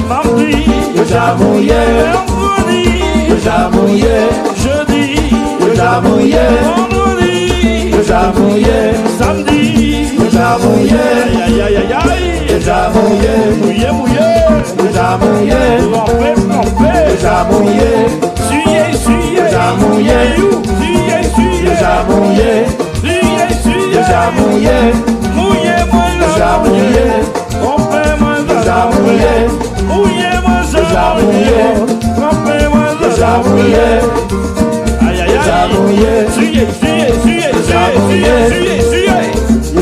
Mardi. yo Mercredi. Yo Jeudi. yo j'avouye Vendredi. Yo j'avouye, Samedi. Yo j'avouye Aïe, aïe, aïe, aïe. Yo j'avouye, Mouillé, mouillé. yo j'avouye Trempé, trempé. Yo j'avouye, Suyé, suyé. Jamouillé. Suyé, suyé. yo j'avouye Suyé, suyé. Yo j'avouye, Mouillé, moi, yo j'avouye Trempé, moi, Jamouillé.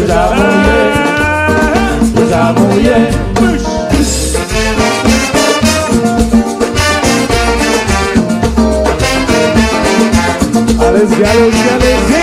nous avons eu, nous avons eu. Allez-y.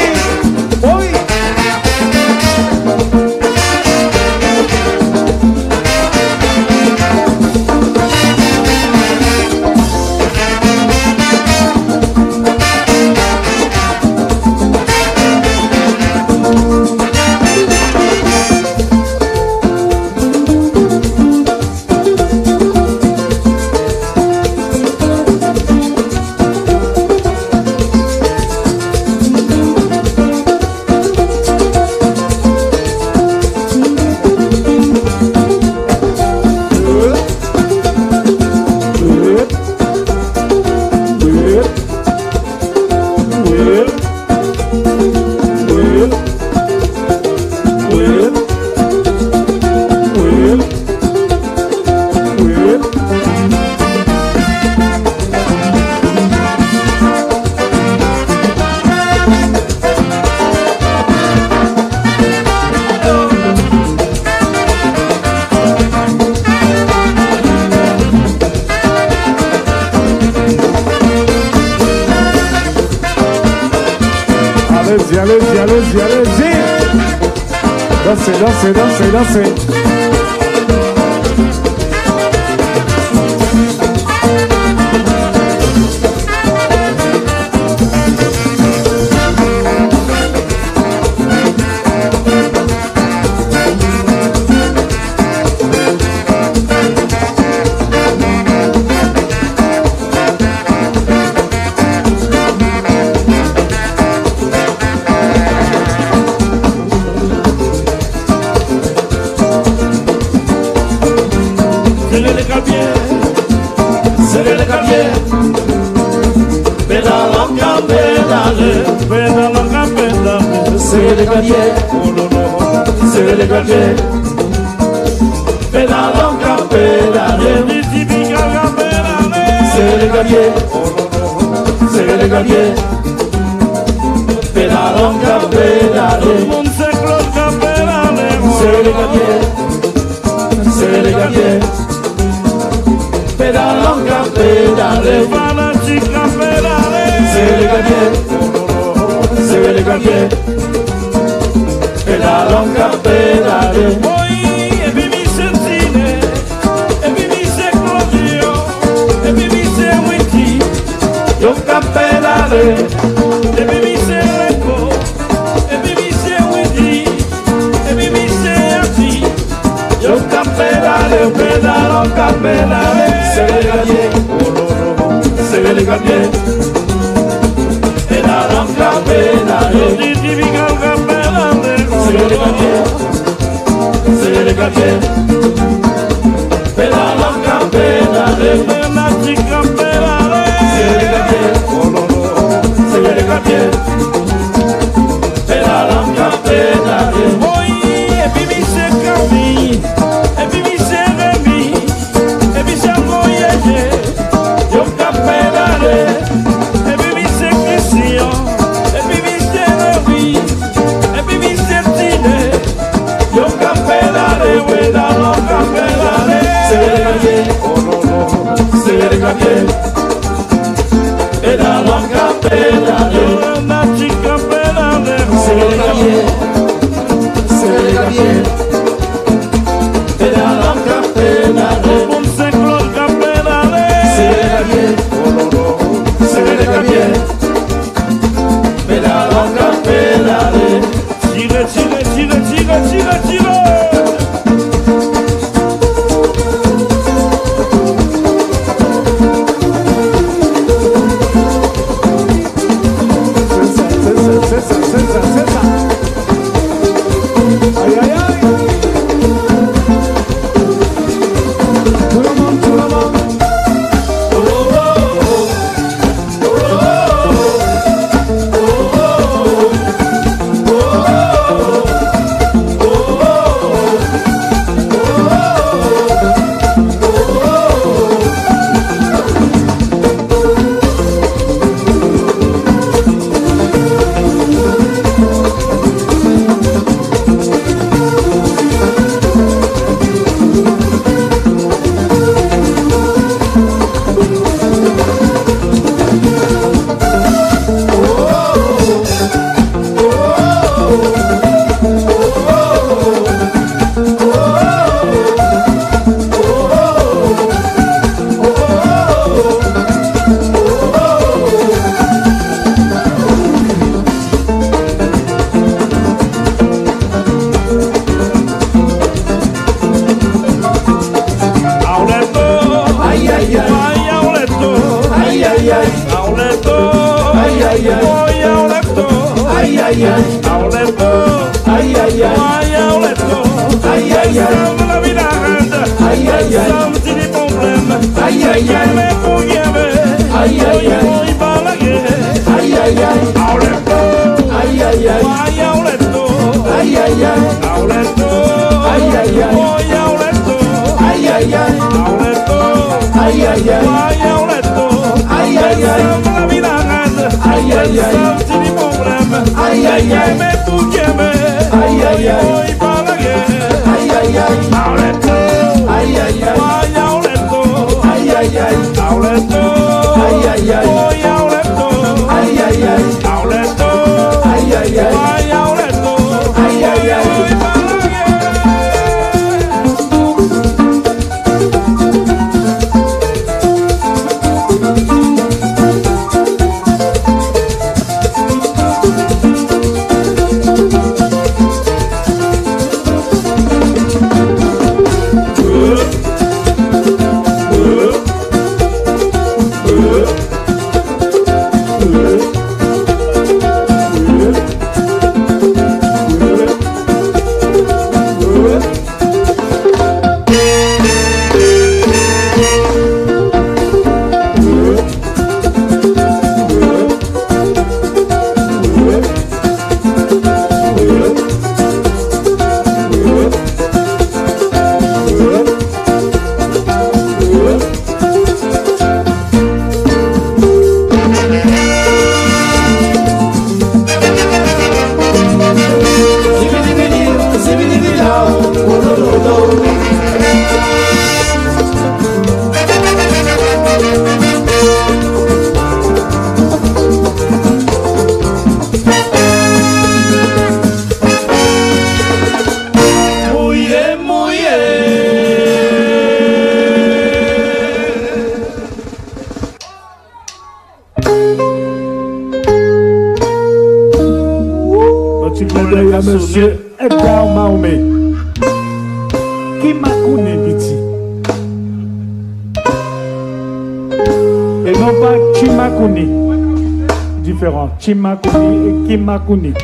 Et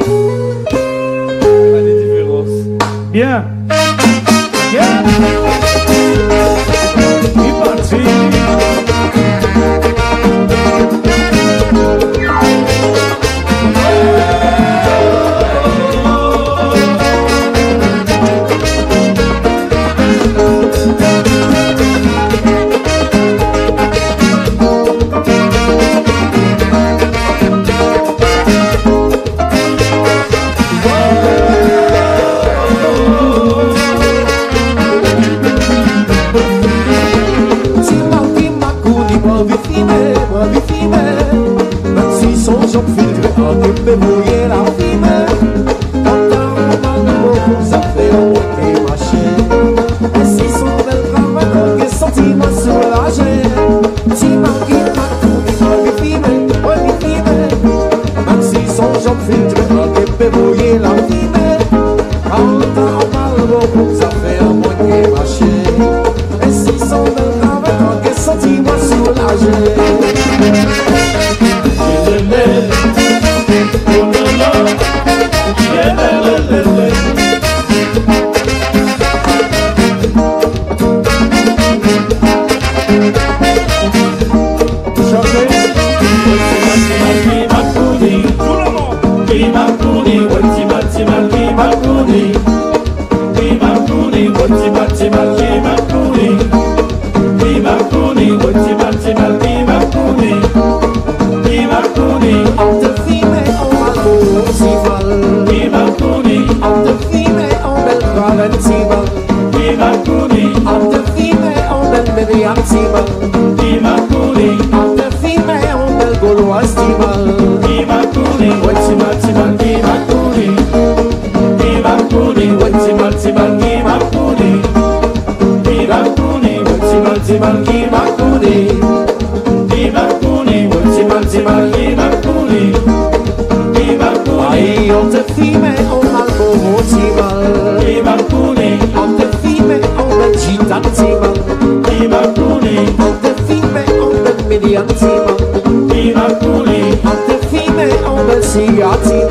Chín.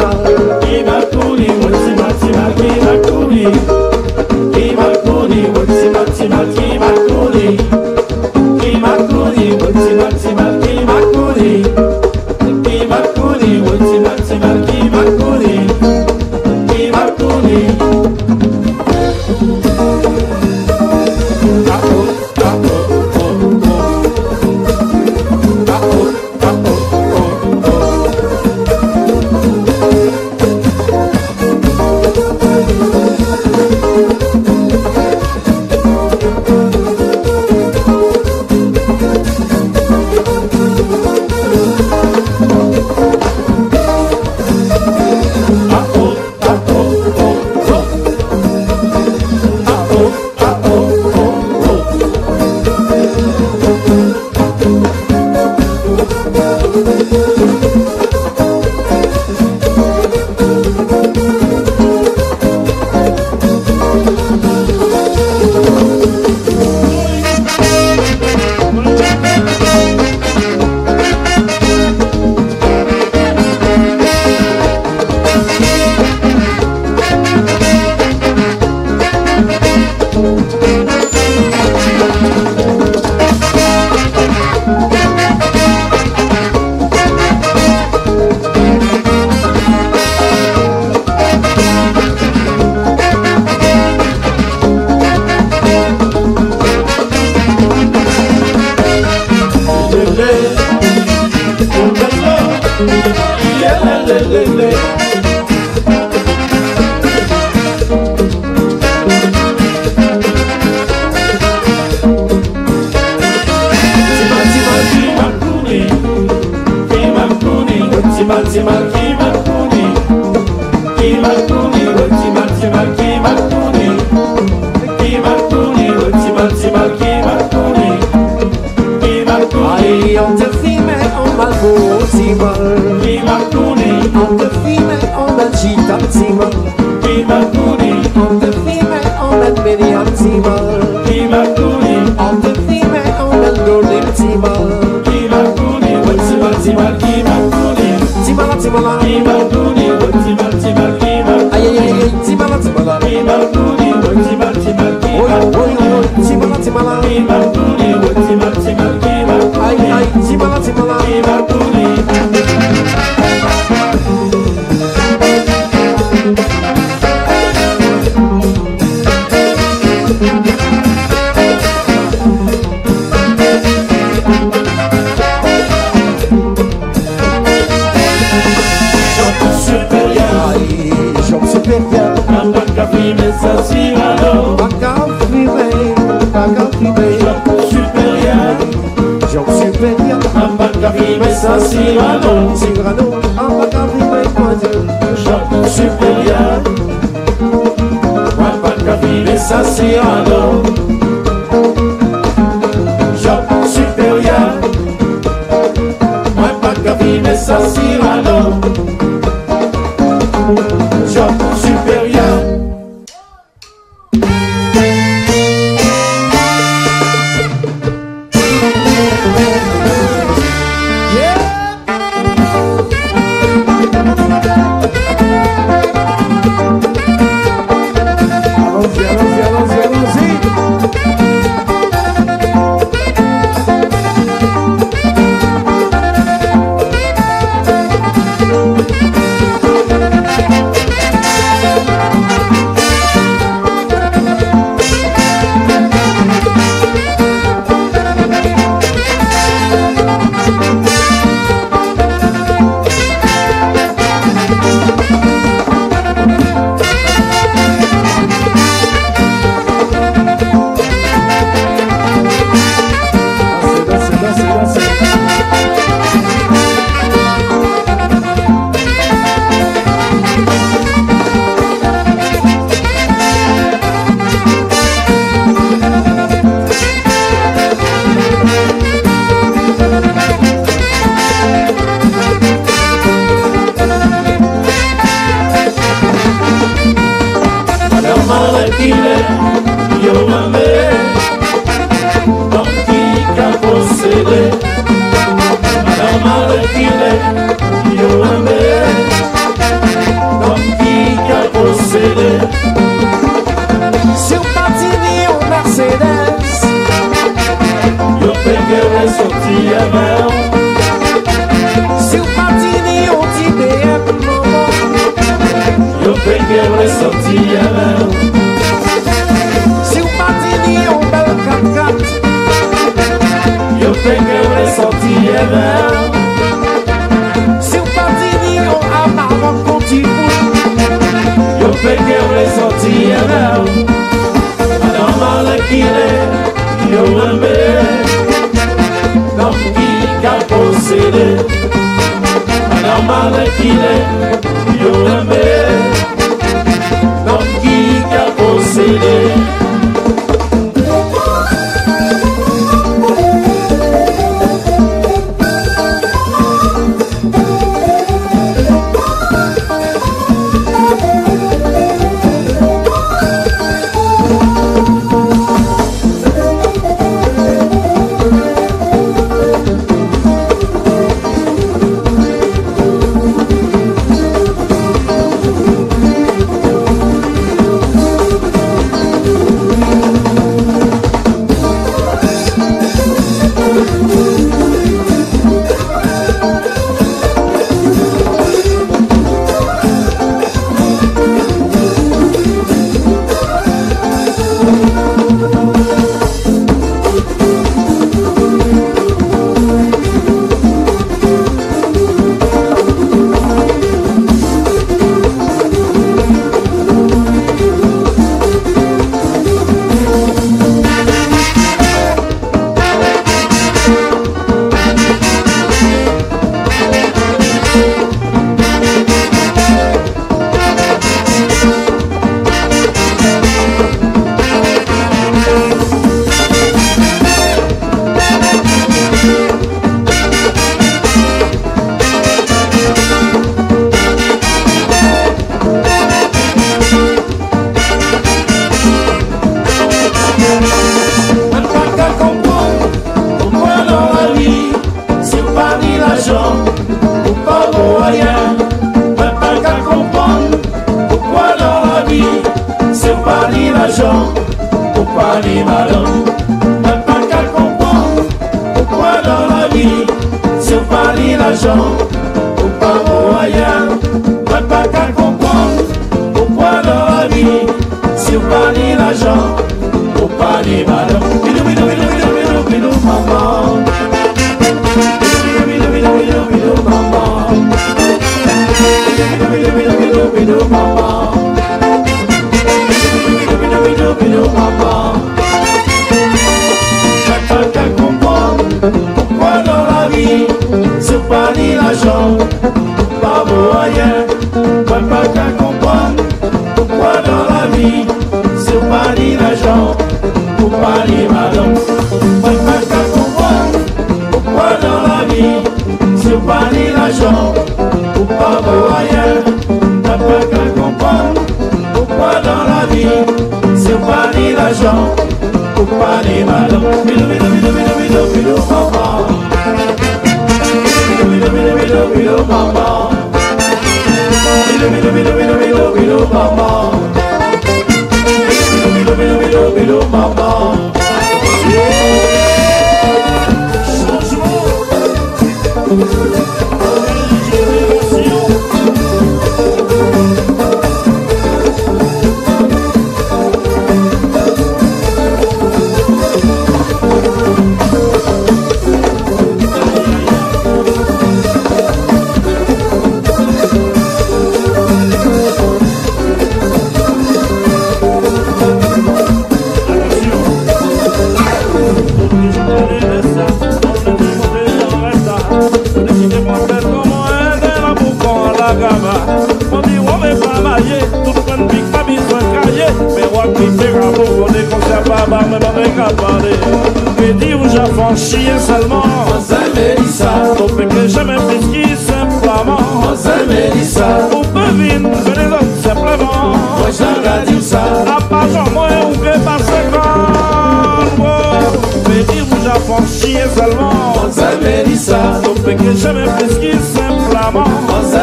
que já me pesquisa em flamão. Mas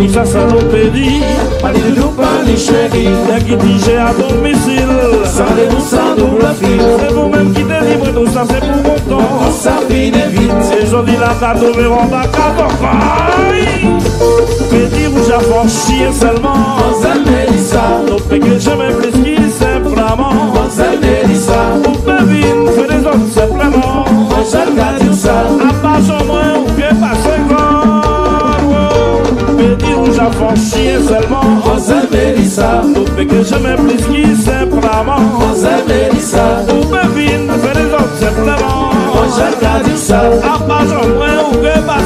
ni sassalopedi palidudu panicheri double fil? C'est vous-même qui délivrez tout ça c'est pour on s'affine vite. C'est joli la date au verron d'acadocaille rouge à franchir seulement? Mademoiselle Mélissa. Nos jamais plus simplement Mademoiselle Mélissa. Ou Pévin, fais des autres simplement Mademoiselle Gadiosa À part son moins, ou bien passer avanciez seulement. José Melissa que je me plisquis simplement José Melissa Vous bébine, fais les autres simplement. José Melissa À pas en moins ou que pas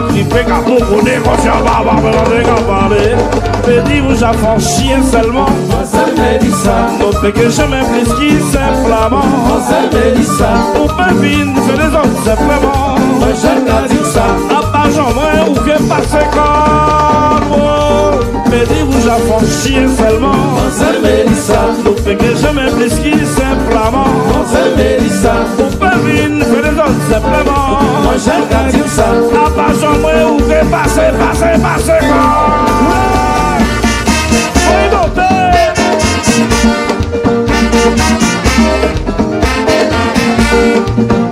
Mais roi qui fait qu'à mon connaît, quand j'ai un barbare, mais on est qu'à parler. Mais dis, vous avez chien fait que je dire ça. À part j'en moins ou que passer comme moi. Mais dis, vous avez chien seulement. Mademoiselle Mélissa, On fait que je m'implique qui simplement. Mademoiselle Mélissa, Pour pas vine, c'est les autres simplement. moi j'aime ça. À part j'en moins ou que passer, passer, passer comme. Oui,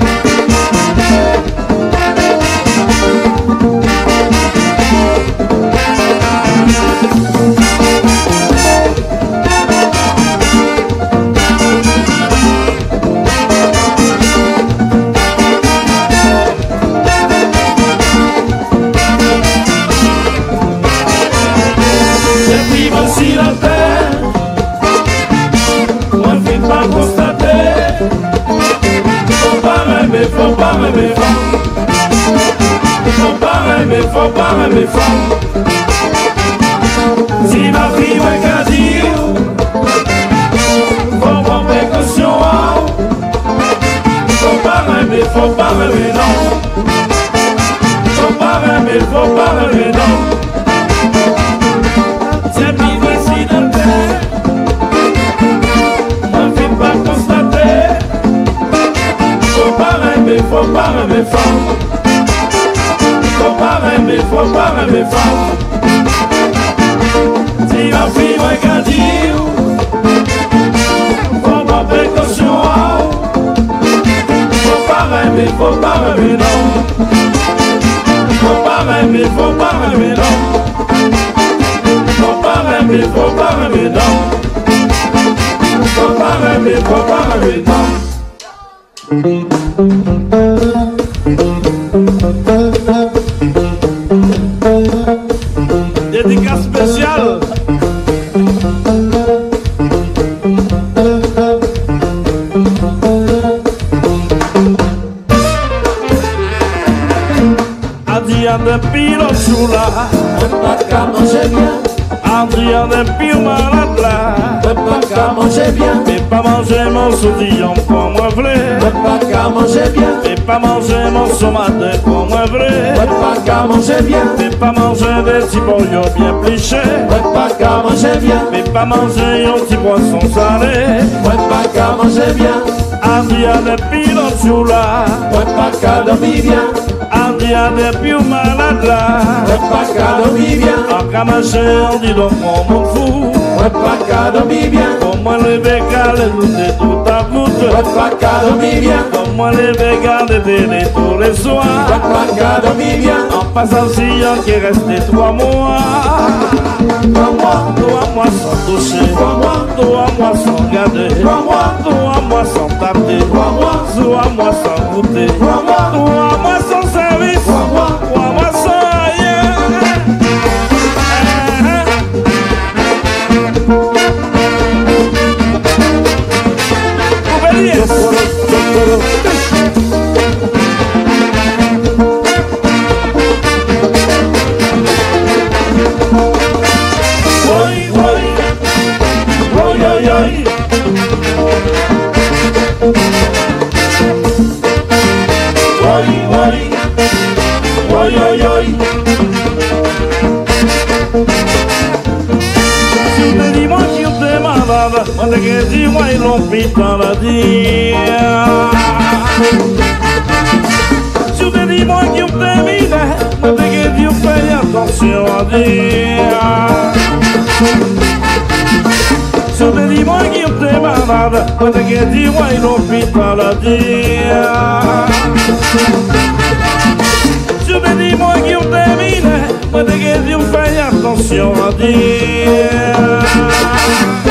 Faut pas rêver, faut pas rêver fort. Pas rêver non. Faut pas rêver, faut pas rêver non. C'est plus facile de pas constater. Faut pas rêver, faut pas rêver fort. Faut pas rêver, faut pas rêver fort. Si la fille dire, faut pas. Rêver, faut pas rêver non. Faut pas rêver, faut pas rêver non. Faut pas rêver, faut pas rêver, non. Faut pas rêver, faut pas rêver, non. Pas manger mon comme moi vrai. pas qu'à manger bien, Mais pas manger des petits bouillons bien plichés. pas qu'à manger bien, Mais pas manger un petit poisson salé. pas qu'à manger bien, Adrien de Pilo Chula, pas qu'à dormir bien, Adrien de Pio malade là. pas qu'à dormir bien, En camaché, on dit donc on m'en fout. pas qu'à dormir bien, Comme moi les bécales, goûter tout à goutte. pas qu'à dormir bien, moi les bécales, télé tous les soirs. dormir bien, En passant sillon qui est resté trois mois. Trois mois sans toucher. Trois mois. Trois mois sans regarder. Trois mois. Trois mois sans taper. Trois mois. Trois mois sans goûter. Trois mois. Trois mois malade, moi te que dis-moi ils l'ont l'hôpital à dire. Si te dis-moi qui t'es miné, moi te que dis fais attention à dire. Si te dis-moi qui t'es malade, moi te que dis-moi ils l'ont l'hôpital à dire. Si te dis-moi qui t'es miné, moi te que dis fais attention à dire. typical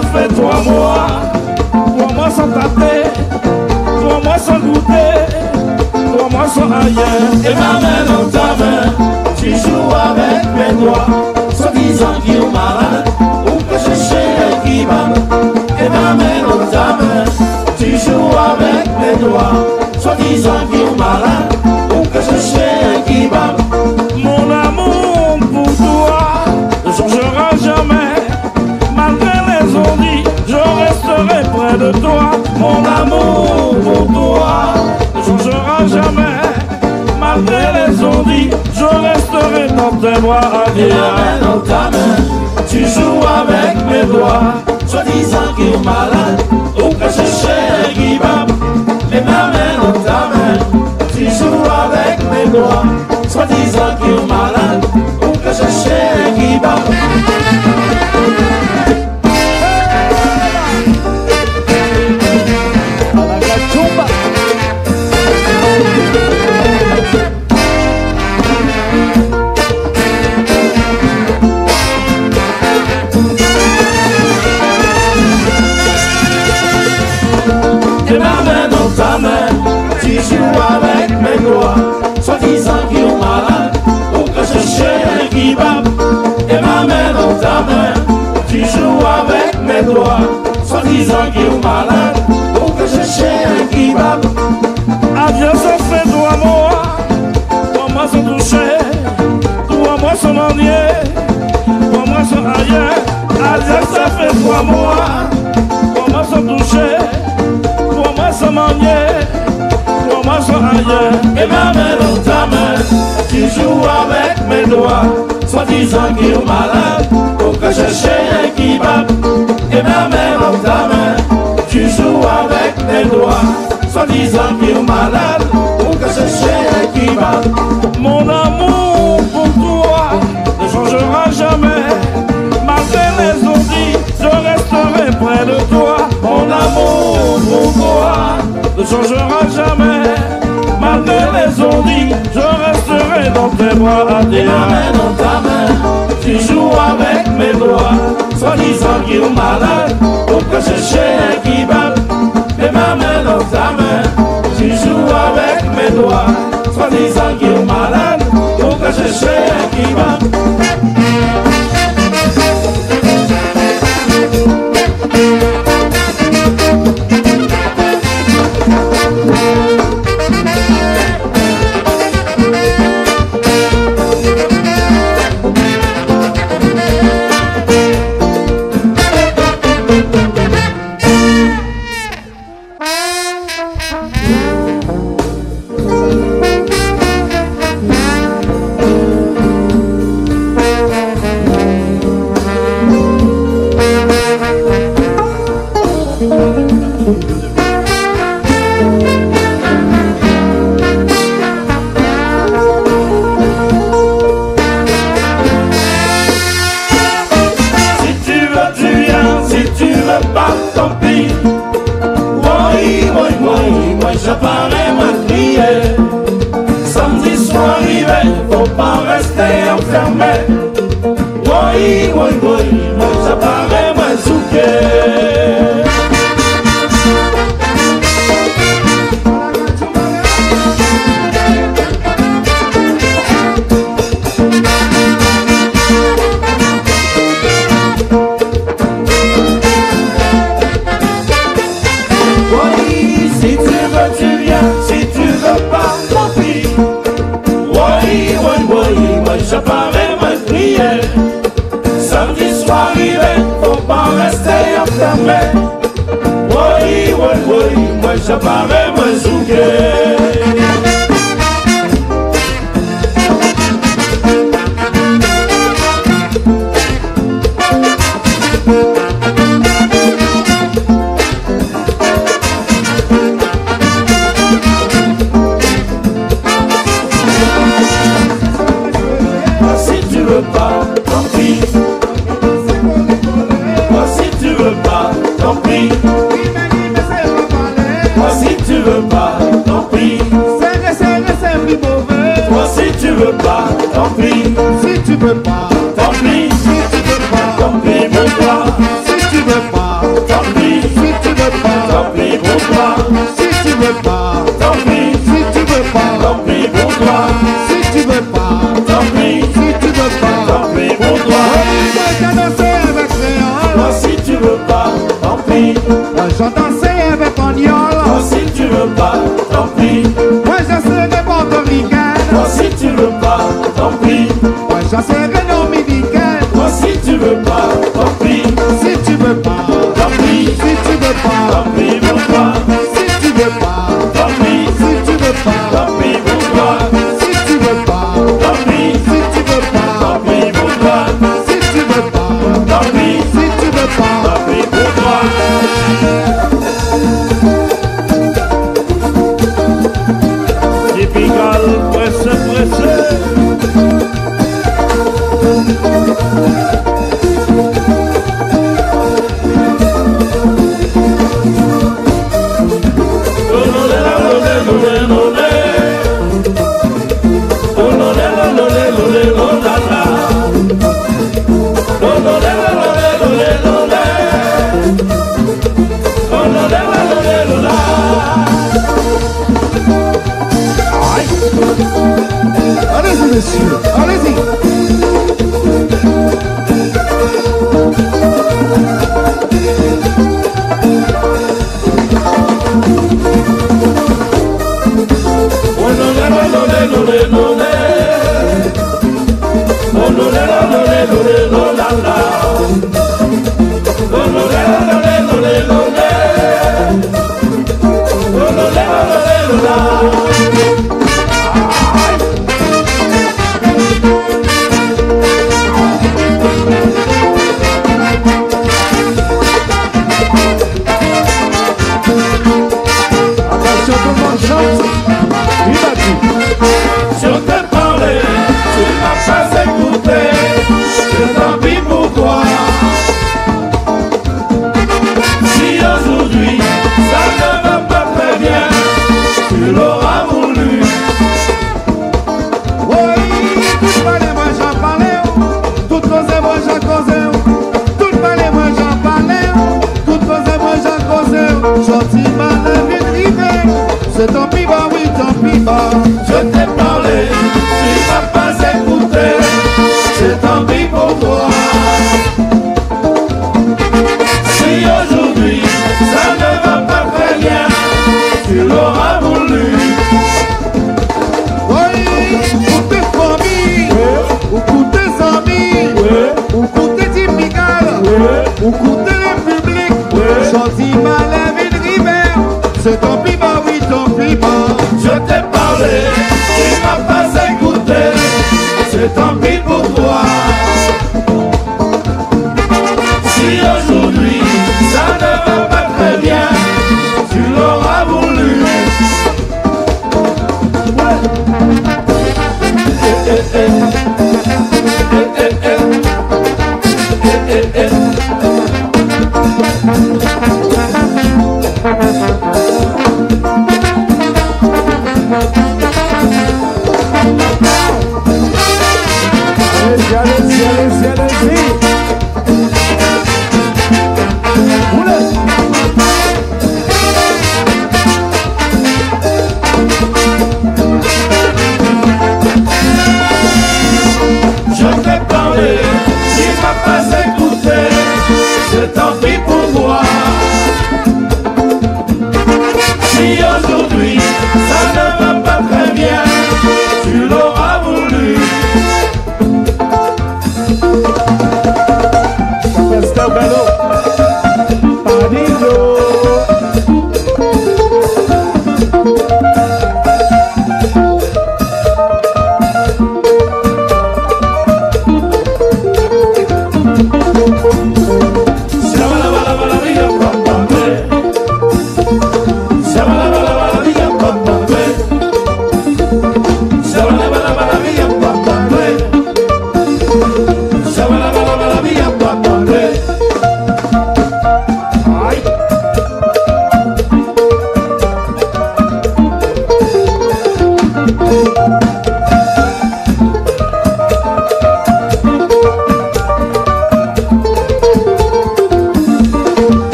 Fait toi, moi. Toi, moi, sans tâter. Toi, moi, sans goûter. Toi, moi, sans rien. Et ma main dans ta main. Tu joues avec mes doigts. Soi-disant qu'il est malade. Ou que je cherche qui va. Et ma main dans ta main. Tu joues avec mes doigts. Soi-disant qu'il est malade. Ou que je cherche qui va. Toi. Mon amour pour toi ne changera jamais. Malgré les ondits, je resterai dans tes bras à dire. dans ta main, tu joues avec mes doigts. Soi-disant qu'il est malade, ou que je cherche qui va. Mais ma main dans ta main, tu joues avec mes doigts. Soi-disant qu'il est malade, ou que je cherche qui va. Soi-disant qu'il est malade, ou que je cherche qui va. Et ma main dans ta main, tu joues avec mes doigts, soi-disant qu'il est malade, ou que je cherche qui va. Adieu, ça fait toi, moi, toi, moi, sans toucher, toi, moi, sans manier, toi, moi, sans rien. Adieu, ça fait toi, moi, Et ma main dans ta main, tu joues avec mes doigts Soi-disant qu'il est malade, pour que je cherche un Et ma main dans ta main, tu joues avec mes doigts Soi-disant qu'il est malade, pour que je cherche un Mon amour pour toi ne changera jamais Malgré les ondits, je resterai près de toi. Mon amour pour toi ne changera jamais. Je resterai dans tes bras dire. ma main dans ta main, tu joues avec mes doigts. Soi-disant qu'il est malade, pour que je qui bat. Et ma main dans ta main, tu joues avec mes doigts. Soi-disant qu'il est malade, pour que je qui bat. Moi je dansais avec mon yol. Moi si tu veux pas, tant pis. Moi je suis des j'asserai portoricain. Moi si tu veux pas, tant pis. Moi j'asserai dominicain. Moi si tu veux pas,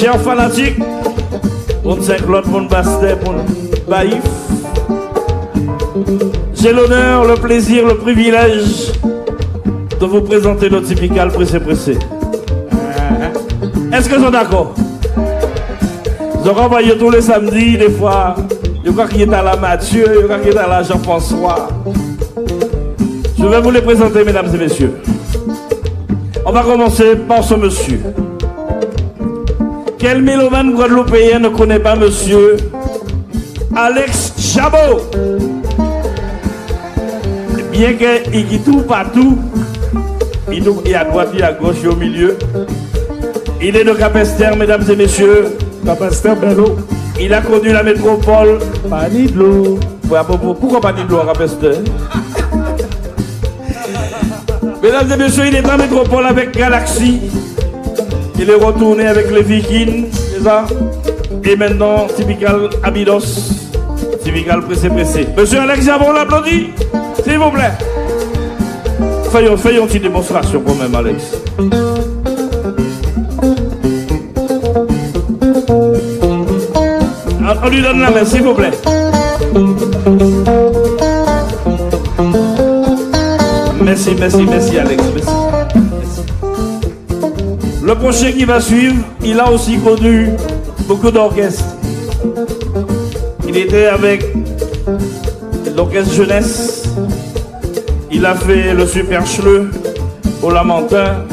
chers fanatiques, on Saint-Claude, mon Bastet, mon Baïf, j'ai l'honneur, le plaisir, le privilège de vous présenter le typical pressé-pressé. Est-ce que vous êtes d'accord? Je renvoie tous les samedis, des fois, je crois qu'il est à la Mathieu, je crois qu'il est à la Jean-François. Je vais vous les présenter, mesdames et messieurs. On va commencer par ce monsieur. Quel mélomane guadeloupéen ne connaît pas monsieur Alex Chabot Bien qu'il dit tout partout, il est à droite, il est à gauche, il est au milieu. Il est de Capester, mesdames et messieurs. Capester Bello. Il a connu la métropole. Pas ni de l'eau. Pourquoi pas ni de l'eau à Capester? Mesdames et messieurs, il est en métropole avec Galaxy. Il est retourné avec les Vikings, Et maintenant, typical Abydos. Typical pressé pressé. Monsieur Alex on l'applaudit S'il vous plaît. Faisons, faisons une petite démonstration quand même, Alex. On lui donne la main, s'il vous plaît. Merci, merci, merci Alex. Le prochain qui va suivre, il a aussi connu beaucoup d'orchestres. Il était avec l'orchestre jeunesse. Il a fait le Super Chleu au Lamentin.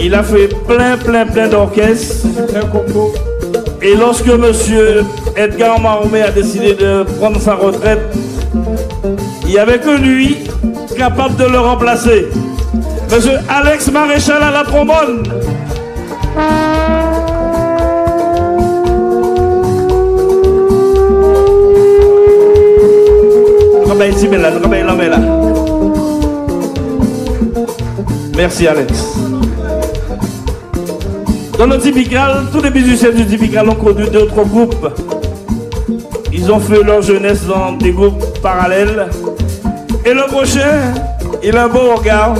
Il a fait plein, plein, plein d'orchestres. Et lorsque monsieur Edgar Mahomet a décidé de prendre sa retraite, il n'y avait que lui capable de le remplacer. Monsieur Alex Maréchal à la trombone. Merci Alex. Dans le typical, tous les musiciens du typical ont connu d'autres groupes. Ils ont fait leur jeunesse dans des groupes parallèles. Et le prochain, il a un beau regard.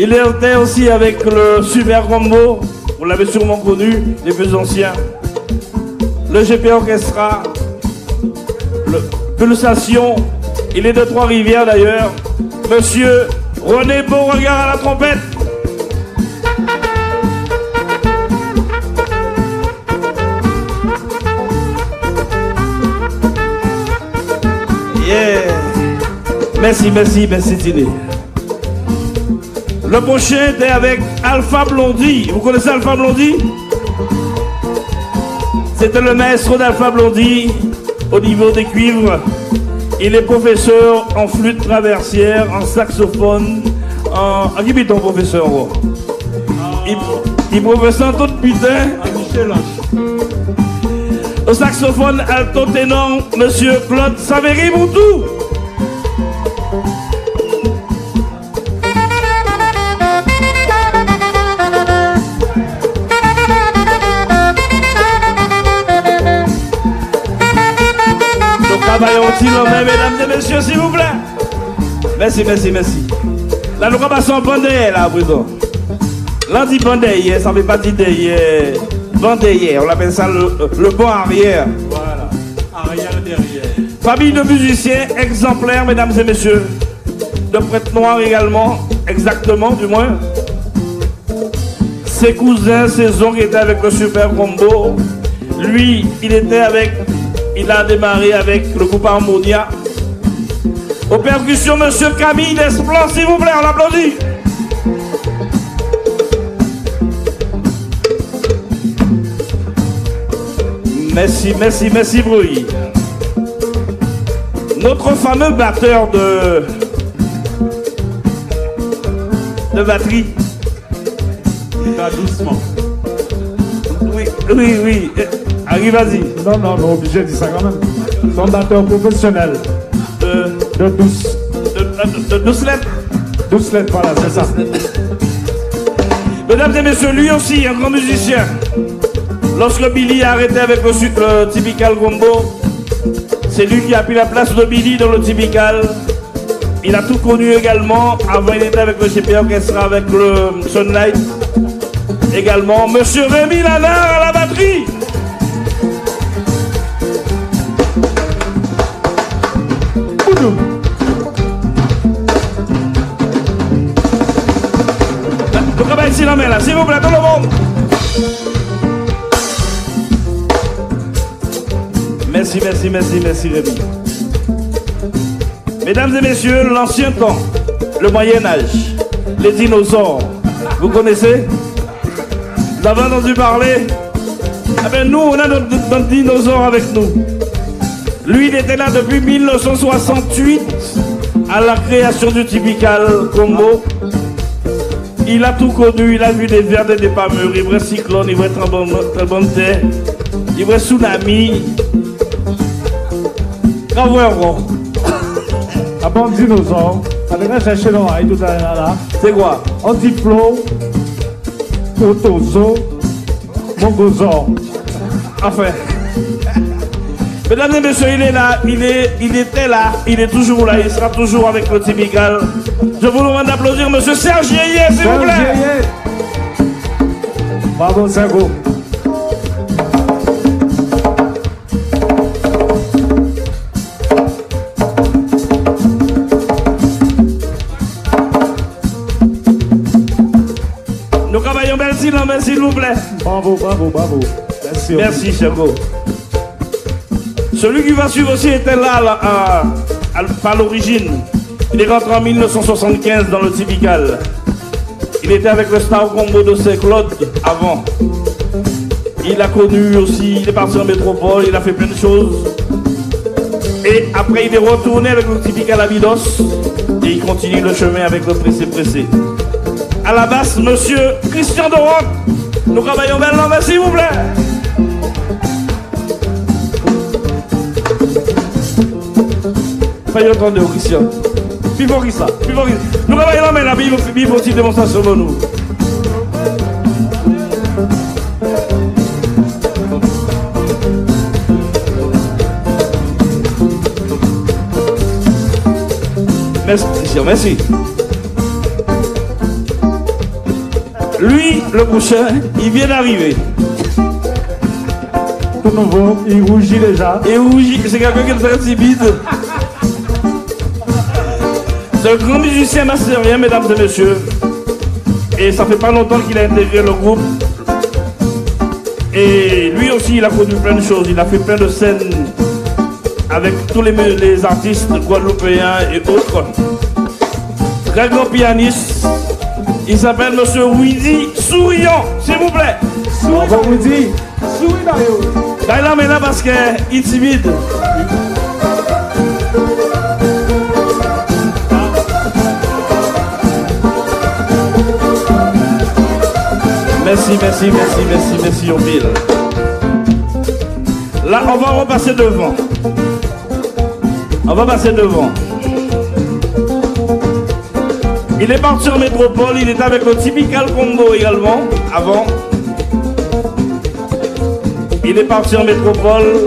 Il était aussi avec le Super Combo, vous l'avez sûrement connu, les plus anciens. Le GP Orchestra, le Pulsation, il est de Trois-Rivières d'ailleurs. Monsieur René Beauregard à la trompette. Merci, merci, merci Tini. Le prochain est avec Alpha Blondie. Vous connaissez Alpha Blondie C'était le maître d'Alpha Blondie au niveau des cuivres. Il est professeur en flûte traversière, en saxophone, en... À qui ton professeur il, il professeur tout putain. Au saxophone alto ténor, monsieur Claude Savéry Moutou. Mesdames et messieurs, s'il vous plaît. Merci, merci, merci. Là, nous commençons en bandé, là, prison. Là, dit bandé, ça fait pas dire derrière. Bandé, on appelle ça le, le bon arrière. Voilà, arrière derrière. Famille de musiciens exemplaires, mesdames et messieurs. De prêtres noirs également, exactement, du moins. Ses cousins, ses oncles étaient avec le Super Combo. Lui, il était avec il a démarré avec le groupe Harmonia. Aux percussions, monsieur Camille Desplan, s'il vous plaît, on l'applaudit. Merci, merci, merci, Bruy. Notre fameux batteur de, de batterie. Va doucement. Oui, oui, oui. Vas-y. Non, non, non, obligé de dire ça quand même. Fondateur professionnel De, de douce. de, de, de douce lettres. Douce lettres, voilà, c'est ça. Mesdames et messieurs, lui aussi, un grand musicien. Lorsque Billy a arrêté avec le, le typical combo, c'est lui qui a pris la place de Billy dans le typical. Il a tout connu également. Avant, il était avec le GP Orchestra, avec le Sunlight. Également, Monsieur Rémi Lanard Le travail ici la main s'il vous plaît, tout le monde. Merci, merci, merci, merci Rémi. Mesdames et messieurs, l'ancien temps, le Moyen Âge, les dinosaures, vous connaissez? Vous avez entendu parler Ah ben nous, on a notre, notre dinosaure avec nous. Lui, il était là depuis 1968 à la création du typical Congo. Il a tout connu, il a vu des verres, des mûrs, il voit cyclone, il voit tremblement de terre, il voit tsunami. Bravo, Un bon dinosaure. Avec un chercher l'oreille tout à l'heure là. C'est quoi? Antiflow, Protozo, Mongosaure. Enfin. Mesdames et messieurs, il est là, il, est, il était là, il est toujours là, il sera toujours avec le Typical. Je vous demande d'applaudir Monsieur Serge Yeye, s'il vous plaît. Yeye. Bravo Sergo. Nous travaillons, merci, non, merci, s'il vous plaît. Bravo, bravo, bravo. Merci. Merci, Sergo. Celui qui va suivre aussi était là, à- à- par l'origine. Il est rentré en 1975 dans le Typical. Il était avec le Star Combo de Saint-Claude avant. Il a connu aussi, il est parti en métropole, il a fait plein de choses. Et après, il est retourné avec le Typical Abydos. Et il continue le chemin avec le Pressé Pressé. À la basse, monsieur Christian Doron. Nous travaillons maintenant, s'il vous plaît. Fais entendre, Christian. Que ça, que ça. Nous travaillons il faut- il faut aussi démonstration de nous. Merci, Christian, merci. Lui, le prochain, il vient d'arriver. Tout nouveau, il rougit déjà. Et oui, c'est quelqu'un qui est très timide. C'est un grand musicien masterien, mesdames et messieurs. Et ça fait pas longtemps qu'il a intégré le groupe. Et lui aussi, il a connu plein de choses. Il a fait plein de scènes avec tous les, artistes guadeloupéens et autres. Très grand pianiste. Il s'appelle Monsieur Windy Souriant, s'il vous plaît. Souris Mario. Là, là, maintenant parce qu'il est timide. Merci, merci, merci, merci, merci, Yonville. Là, on va repasser devant. On va passer devant. Il est parti en métropole, il était avec le Typical Congo également, avant. Il est parti en métropole.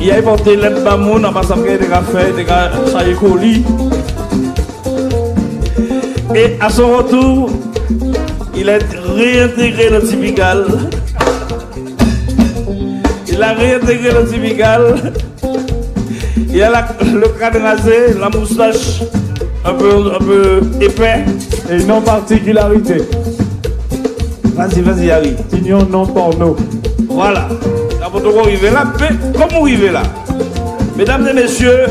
Il a inventé l'Embamoun en passant par des cafés, des gars, colis. Et à son retour, il a réintégré le typical. Il a réintégré le typical. Il a la- le crâne rasé, la moustache un peu, un peu épais. Et non particularité. Vas-y, vas-y, Harry. Signons non porno. Voilà. La photo arriver là, mais comment arriver là Mesdames et messieurs,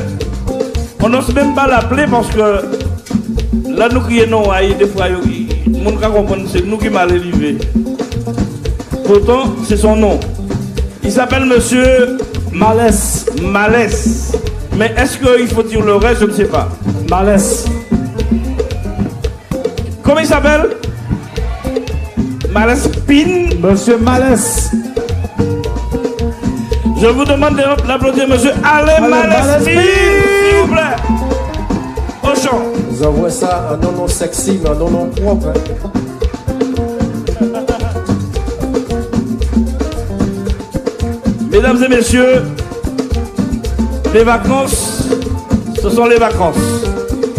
on n'ose même pas l'appeler parce que là, nous crions non, des fois, il- monde va comprendre, c'est nous qui mal élevé. Pourtant, c'est son nom. Il s'appelle Monsieur Malaise. Malès. Mais est-ce qu'il faut dire le reste Je ne sais pas. Malaise. Comment il s'appelle? Malès Pin. Monsieur Malaise. Je vous demande de l'applaudir, Monsieur Alain Malès. Pin, s'il vous plaît. Au chant. Vous envoie ça un nom sexy, mais un nom propre. hein. Mesdames et messieurs, les vacances, ce sont les vacances.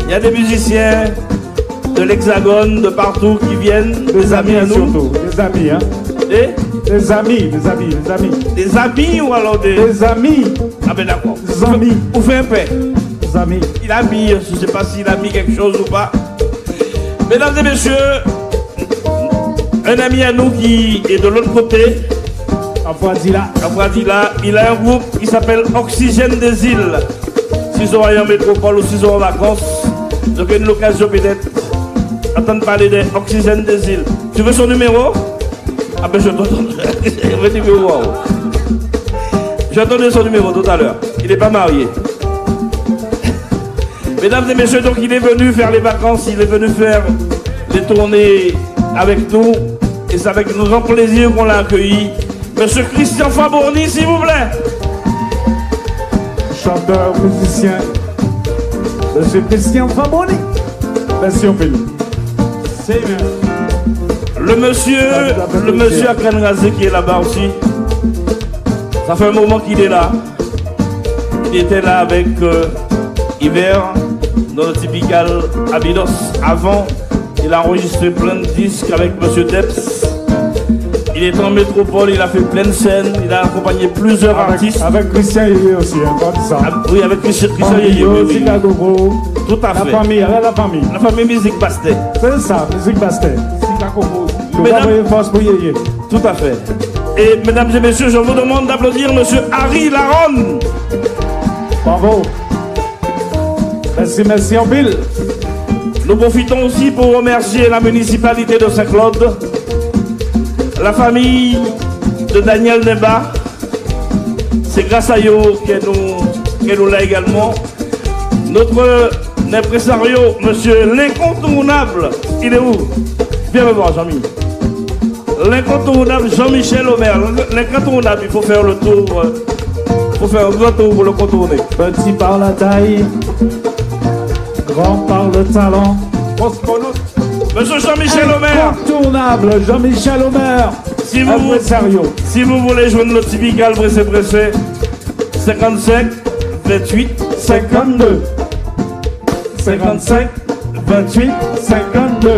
Il y a des musiciens de l'Hexagone, de partout qui viennent, des amis à nous. surtout. Des amis, hein. Et? Des amis, des amis, des amis. des amis ou alors des. Des amis, Ah ben d'accord. des amis, Vous faites un paix. Il a mis, je ne sais pas s'il a mis quelque chose ou pas. Mesdames et messieurs, un ami à nous qui est de l'autre côté, Bradilla, il a un groupe qui s'appelle Oxygène des îles. S'ils sont en métropole ou s'ils sont en vacances, vous avez l'occasion peut-être d'entendre parler des Oxygène des îles. Tu veux son numéro? Ah ben je. Je vais donner son numéro tout à l'heure. Il n'est pas marié. Mesdames et messieurs, donc il est venu faire les vacances, il est venu faire les tournées avec nous. Et c'est avec nous grand plaisir qu'on l'a accueilli. Monsieur Christian Fabourni, s'il vous plaît. Chanteur, musicien. Monsieur Christian Faboni. Version pays. C'est bien. Le monsieur, le monsieur Akran Razé qui est là-bas aussi. Ça fait un moment qu'il est là. Il était là avec euh, Hiver dans le typical Abydos. Avant, il a enregistré plein de disques avec monsieur Debs. Il est en métropole, il a fait plein de scènes, il a accompagné plusieurs Avec, artistes. avec Christian Yé aussi, hein, pas de ça. Ah, oui, avec Christian Christian Yeye, Banlieue, oui. Tout à La fait. famille, elle est la famille. La famille Musique Bastet. C'est ça, musique bastet. Mesdames- force pour. Tout à fait. Et mesdames et messieurs, je vous demande d'applaudir monsieur Harry Laronne. Bravo. Merci, merci en pile. Nous profitons aussi pour remercier la municipalité de Saint-Claude, la famille de Daniel Neba. C'est grâce à eux qu'elle nous, qu'elle nous l'a également. Notre impresario, monsieur l'incontournable, il est où? Viens me voir, Jean-Mi. L'incontournable Jean-Michel Omer. L'incontournable, il faut faire le tour. Il faut faire un grand tour pour le contourner. Petit par la taille, grand par le talent. Monsieur Jean-Michel Omer, Incontournable, Jean-Michel Omer. si vous, Impresario. Si vous voulez joindre le typical pressé pressé, 55 28 52. 55, 28, 52.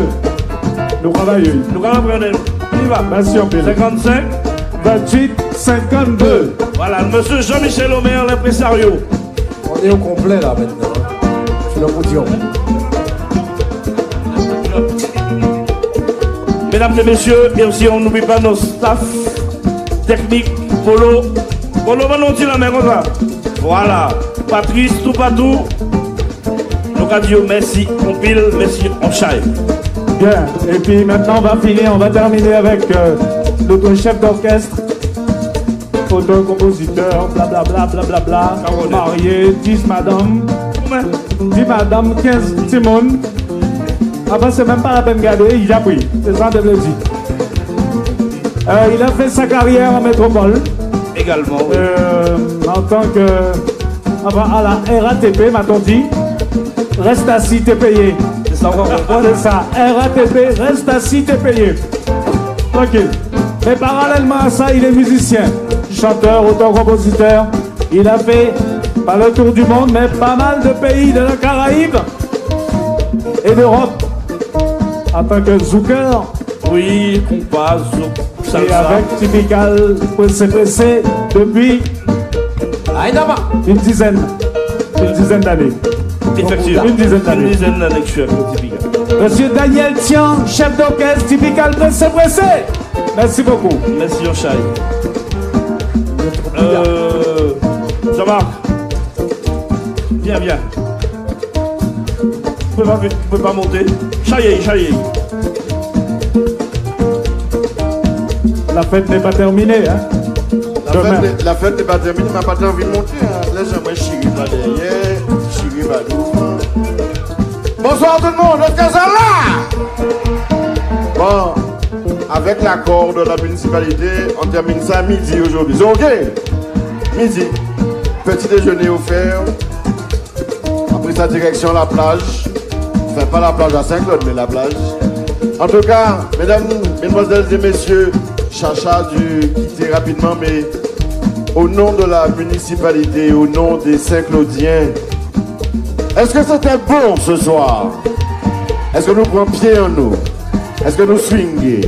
Nous travaillons. Nous allons prendre. On y va? Merci en pile. 55. 28, 52. Voilà, monsieur Jean-Michel Omer, l'impresario. On est au complet là maintenant. Sur le podium. Mesdames et messieurs, et aussi on n'oublie pas nos staff techniques, Polo. Polo, va nous la main comme ça. Voilà. Patrice, tout partout. Nous radio, merci, on pile, merci, on chaille. Bien. Et puis maintenant, on va finir, on va terminer avec euh, notre chef d'orchestre, auteur, compositeur, blablabla, blablabla, Caroline. marié, 10 madame, 10 madame, 15 Timon. Après, c'est même pas la peine de garder, il a pris. C'est ça, de le dire. Euh, il a fait sa carrière en métropole. Également, oui. Euh, en tant que. Enfin, à la RATP, m'a-t-on dit. Reste assis, t'es payé. C'est ça, on ça. RATP, reste assis, t'es payé. Tranquille. Mais parallèlement à ça, il est musicien, chanteur, auteur, compositeur. Il a fait pas le tour du monde, mais pas mal de pays de la Caraïbe et d'Europe. Tant que zouker Oui, compas, zouk, et salsa. avec Typical Pressé Pressé depuis une dizaine, une dizaine d'années. Effectivement. Une dizaine d'années. Une dizaine d'années que je suis avec typical. Monsieur Daniel Tian, chef d'orchestre Typical Pressé Pressé. Merci beaucoup. Merci, chaille. Euh, Jean-Marc. Viens, viens. Vous pouvez pas, vous pouvez pas monter. Chaillez, chaillez. La fête n'est pas terminée. Hein? La fête, n'est pas terminée, m'a pas envie de monter. Hein. Laisse-moi chéri par derrière, devant. Bonsoir tout le monde, ça là Bon, avec l'accord de la municipalité, on termine ça à midi aujourd'hui. C'est ok? Midi. Petit déjeuner offert. Direction la plage. Enfin, pas la plage à Saint-Claude, mais la plage. En tout cas, mesdames, mesdemoiselles et messieurs, Chacha a dû quitter rapidement, mais au nom de la municipalité, au nom des Saint-Claudiens, Est-ce que c'était bon ce soir? Est-ce que nous prenons pied en nous? Est-ce que nous swingons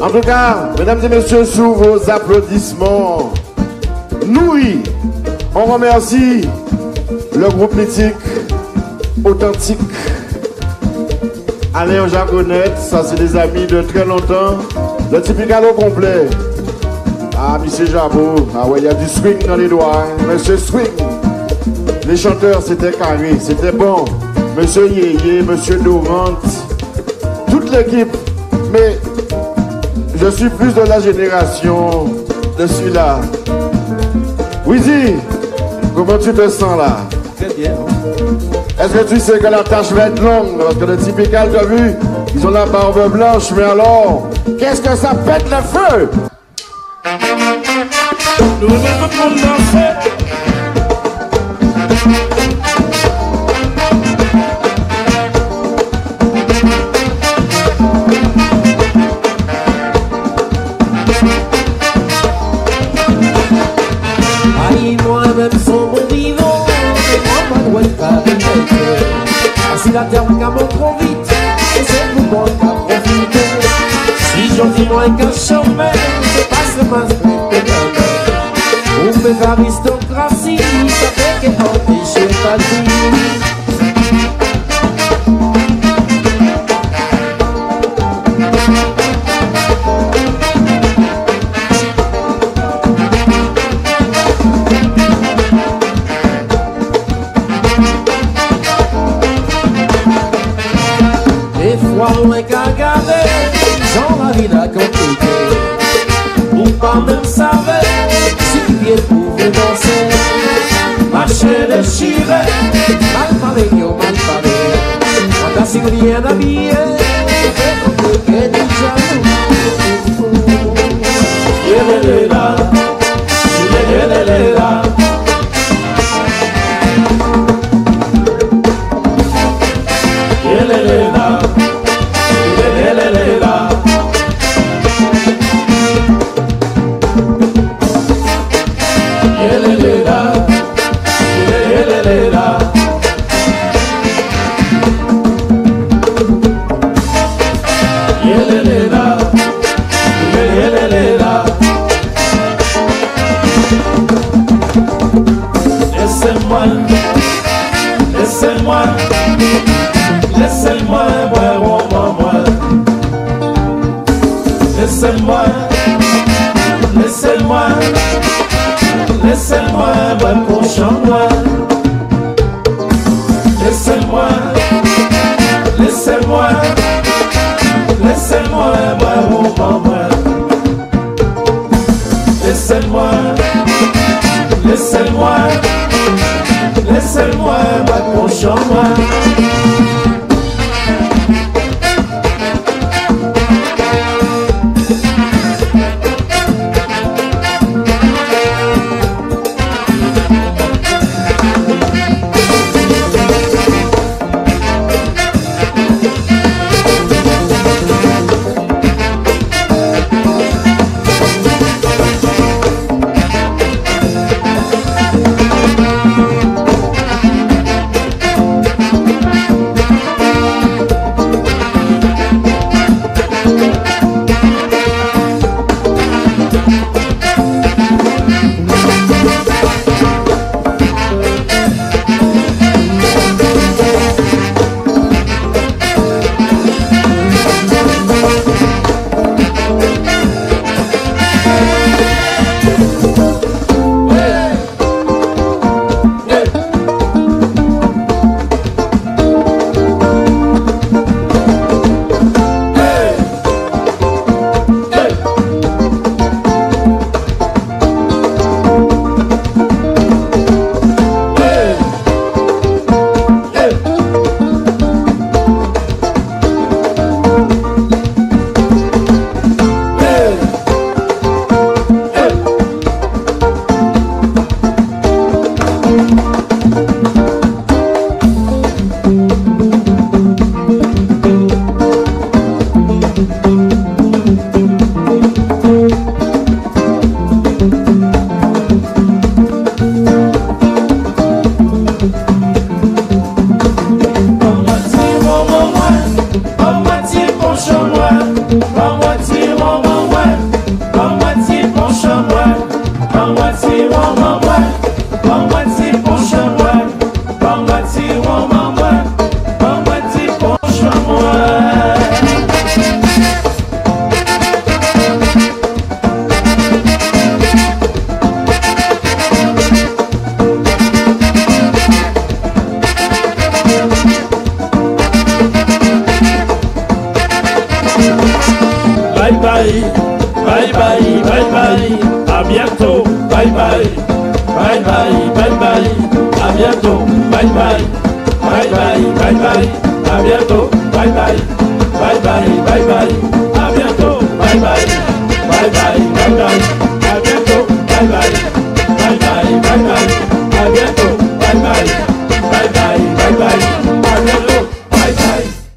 En tout cas, mesdames et messieurs, sous vos applaudissements nourris, on remercie le groupe mythique authentique. Alain Jaconette, ça c'est des amis de très longtemps. Le typical au complet. Ah, monsieur Jabot, ah ouais, il y a du swing dans les doigts. hein. Monsieur Swing. Les chanteurs, c'était carré, c'était bon. Monsieur Yeye, Monsieur Dorante, toute l'équipe. Mais je suis plus de la génération de celui-là. Wizzy, comment tu te sens là? Très bien. Est-ce que tu sais que la tâche va être longue Parce que le typical, t'as vu, ils ont la barbe blanche, mais alors, qu'est-ce que ça pète le feu Nous la terre qu'à trop vite, et c'est pour moi qu'à profiter. Si j'en dis moins qu'un chemin, je passe ma semaine de Pour mes aristocraties, ça fait qu'elle empêche pas Ou pas même savoir si bien pouvait danser. Marcher déchiré, mal parlé,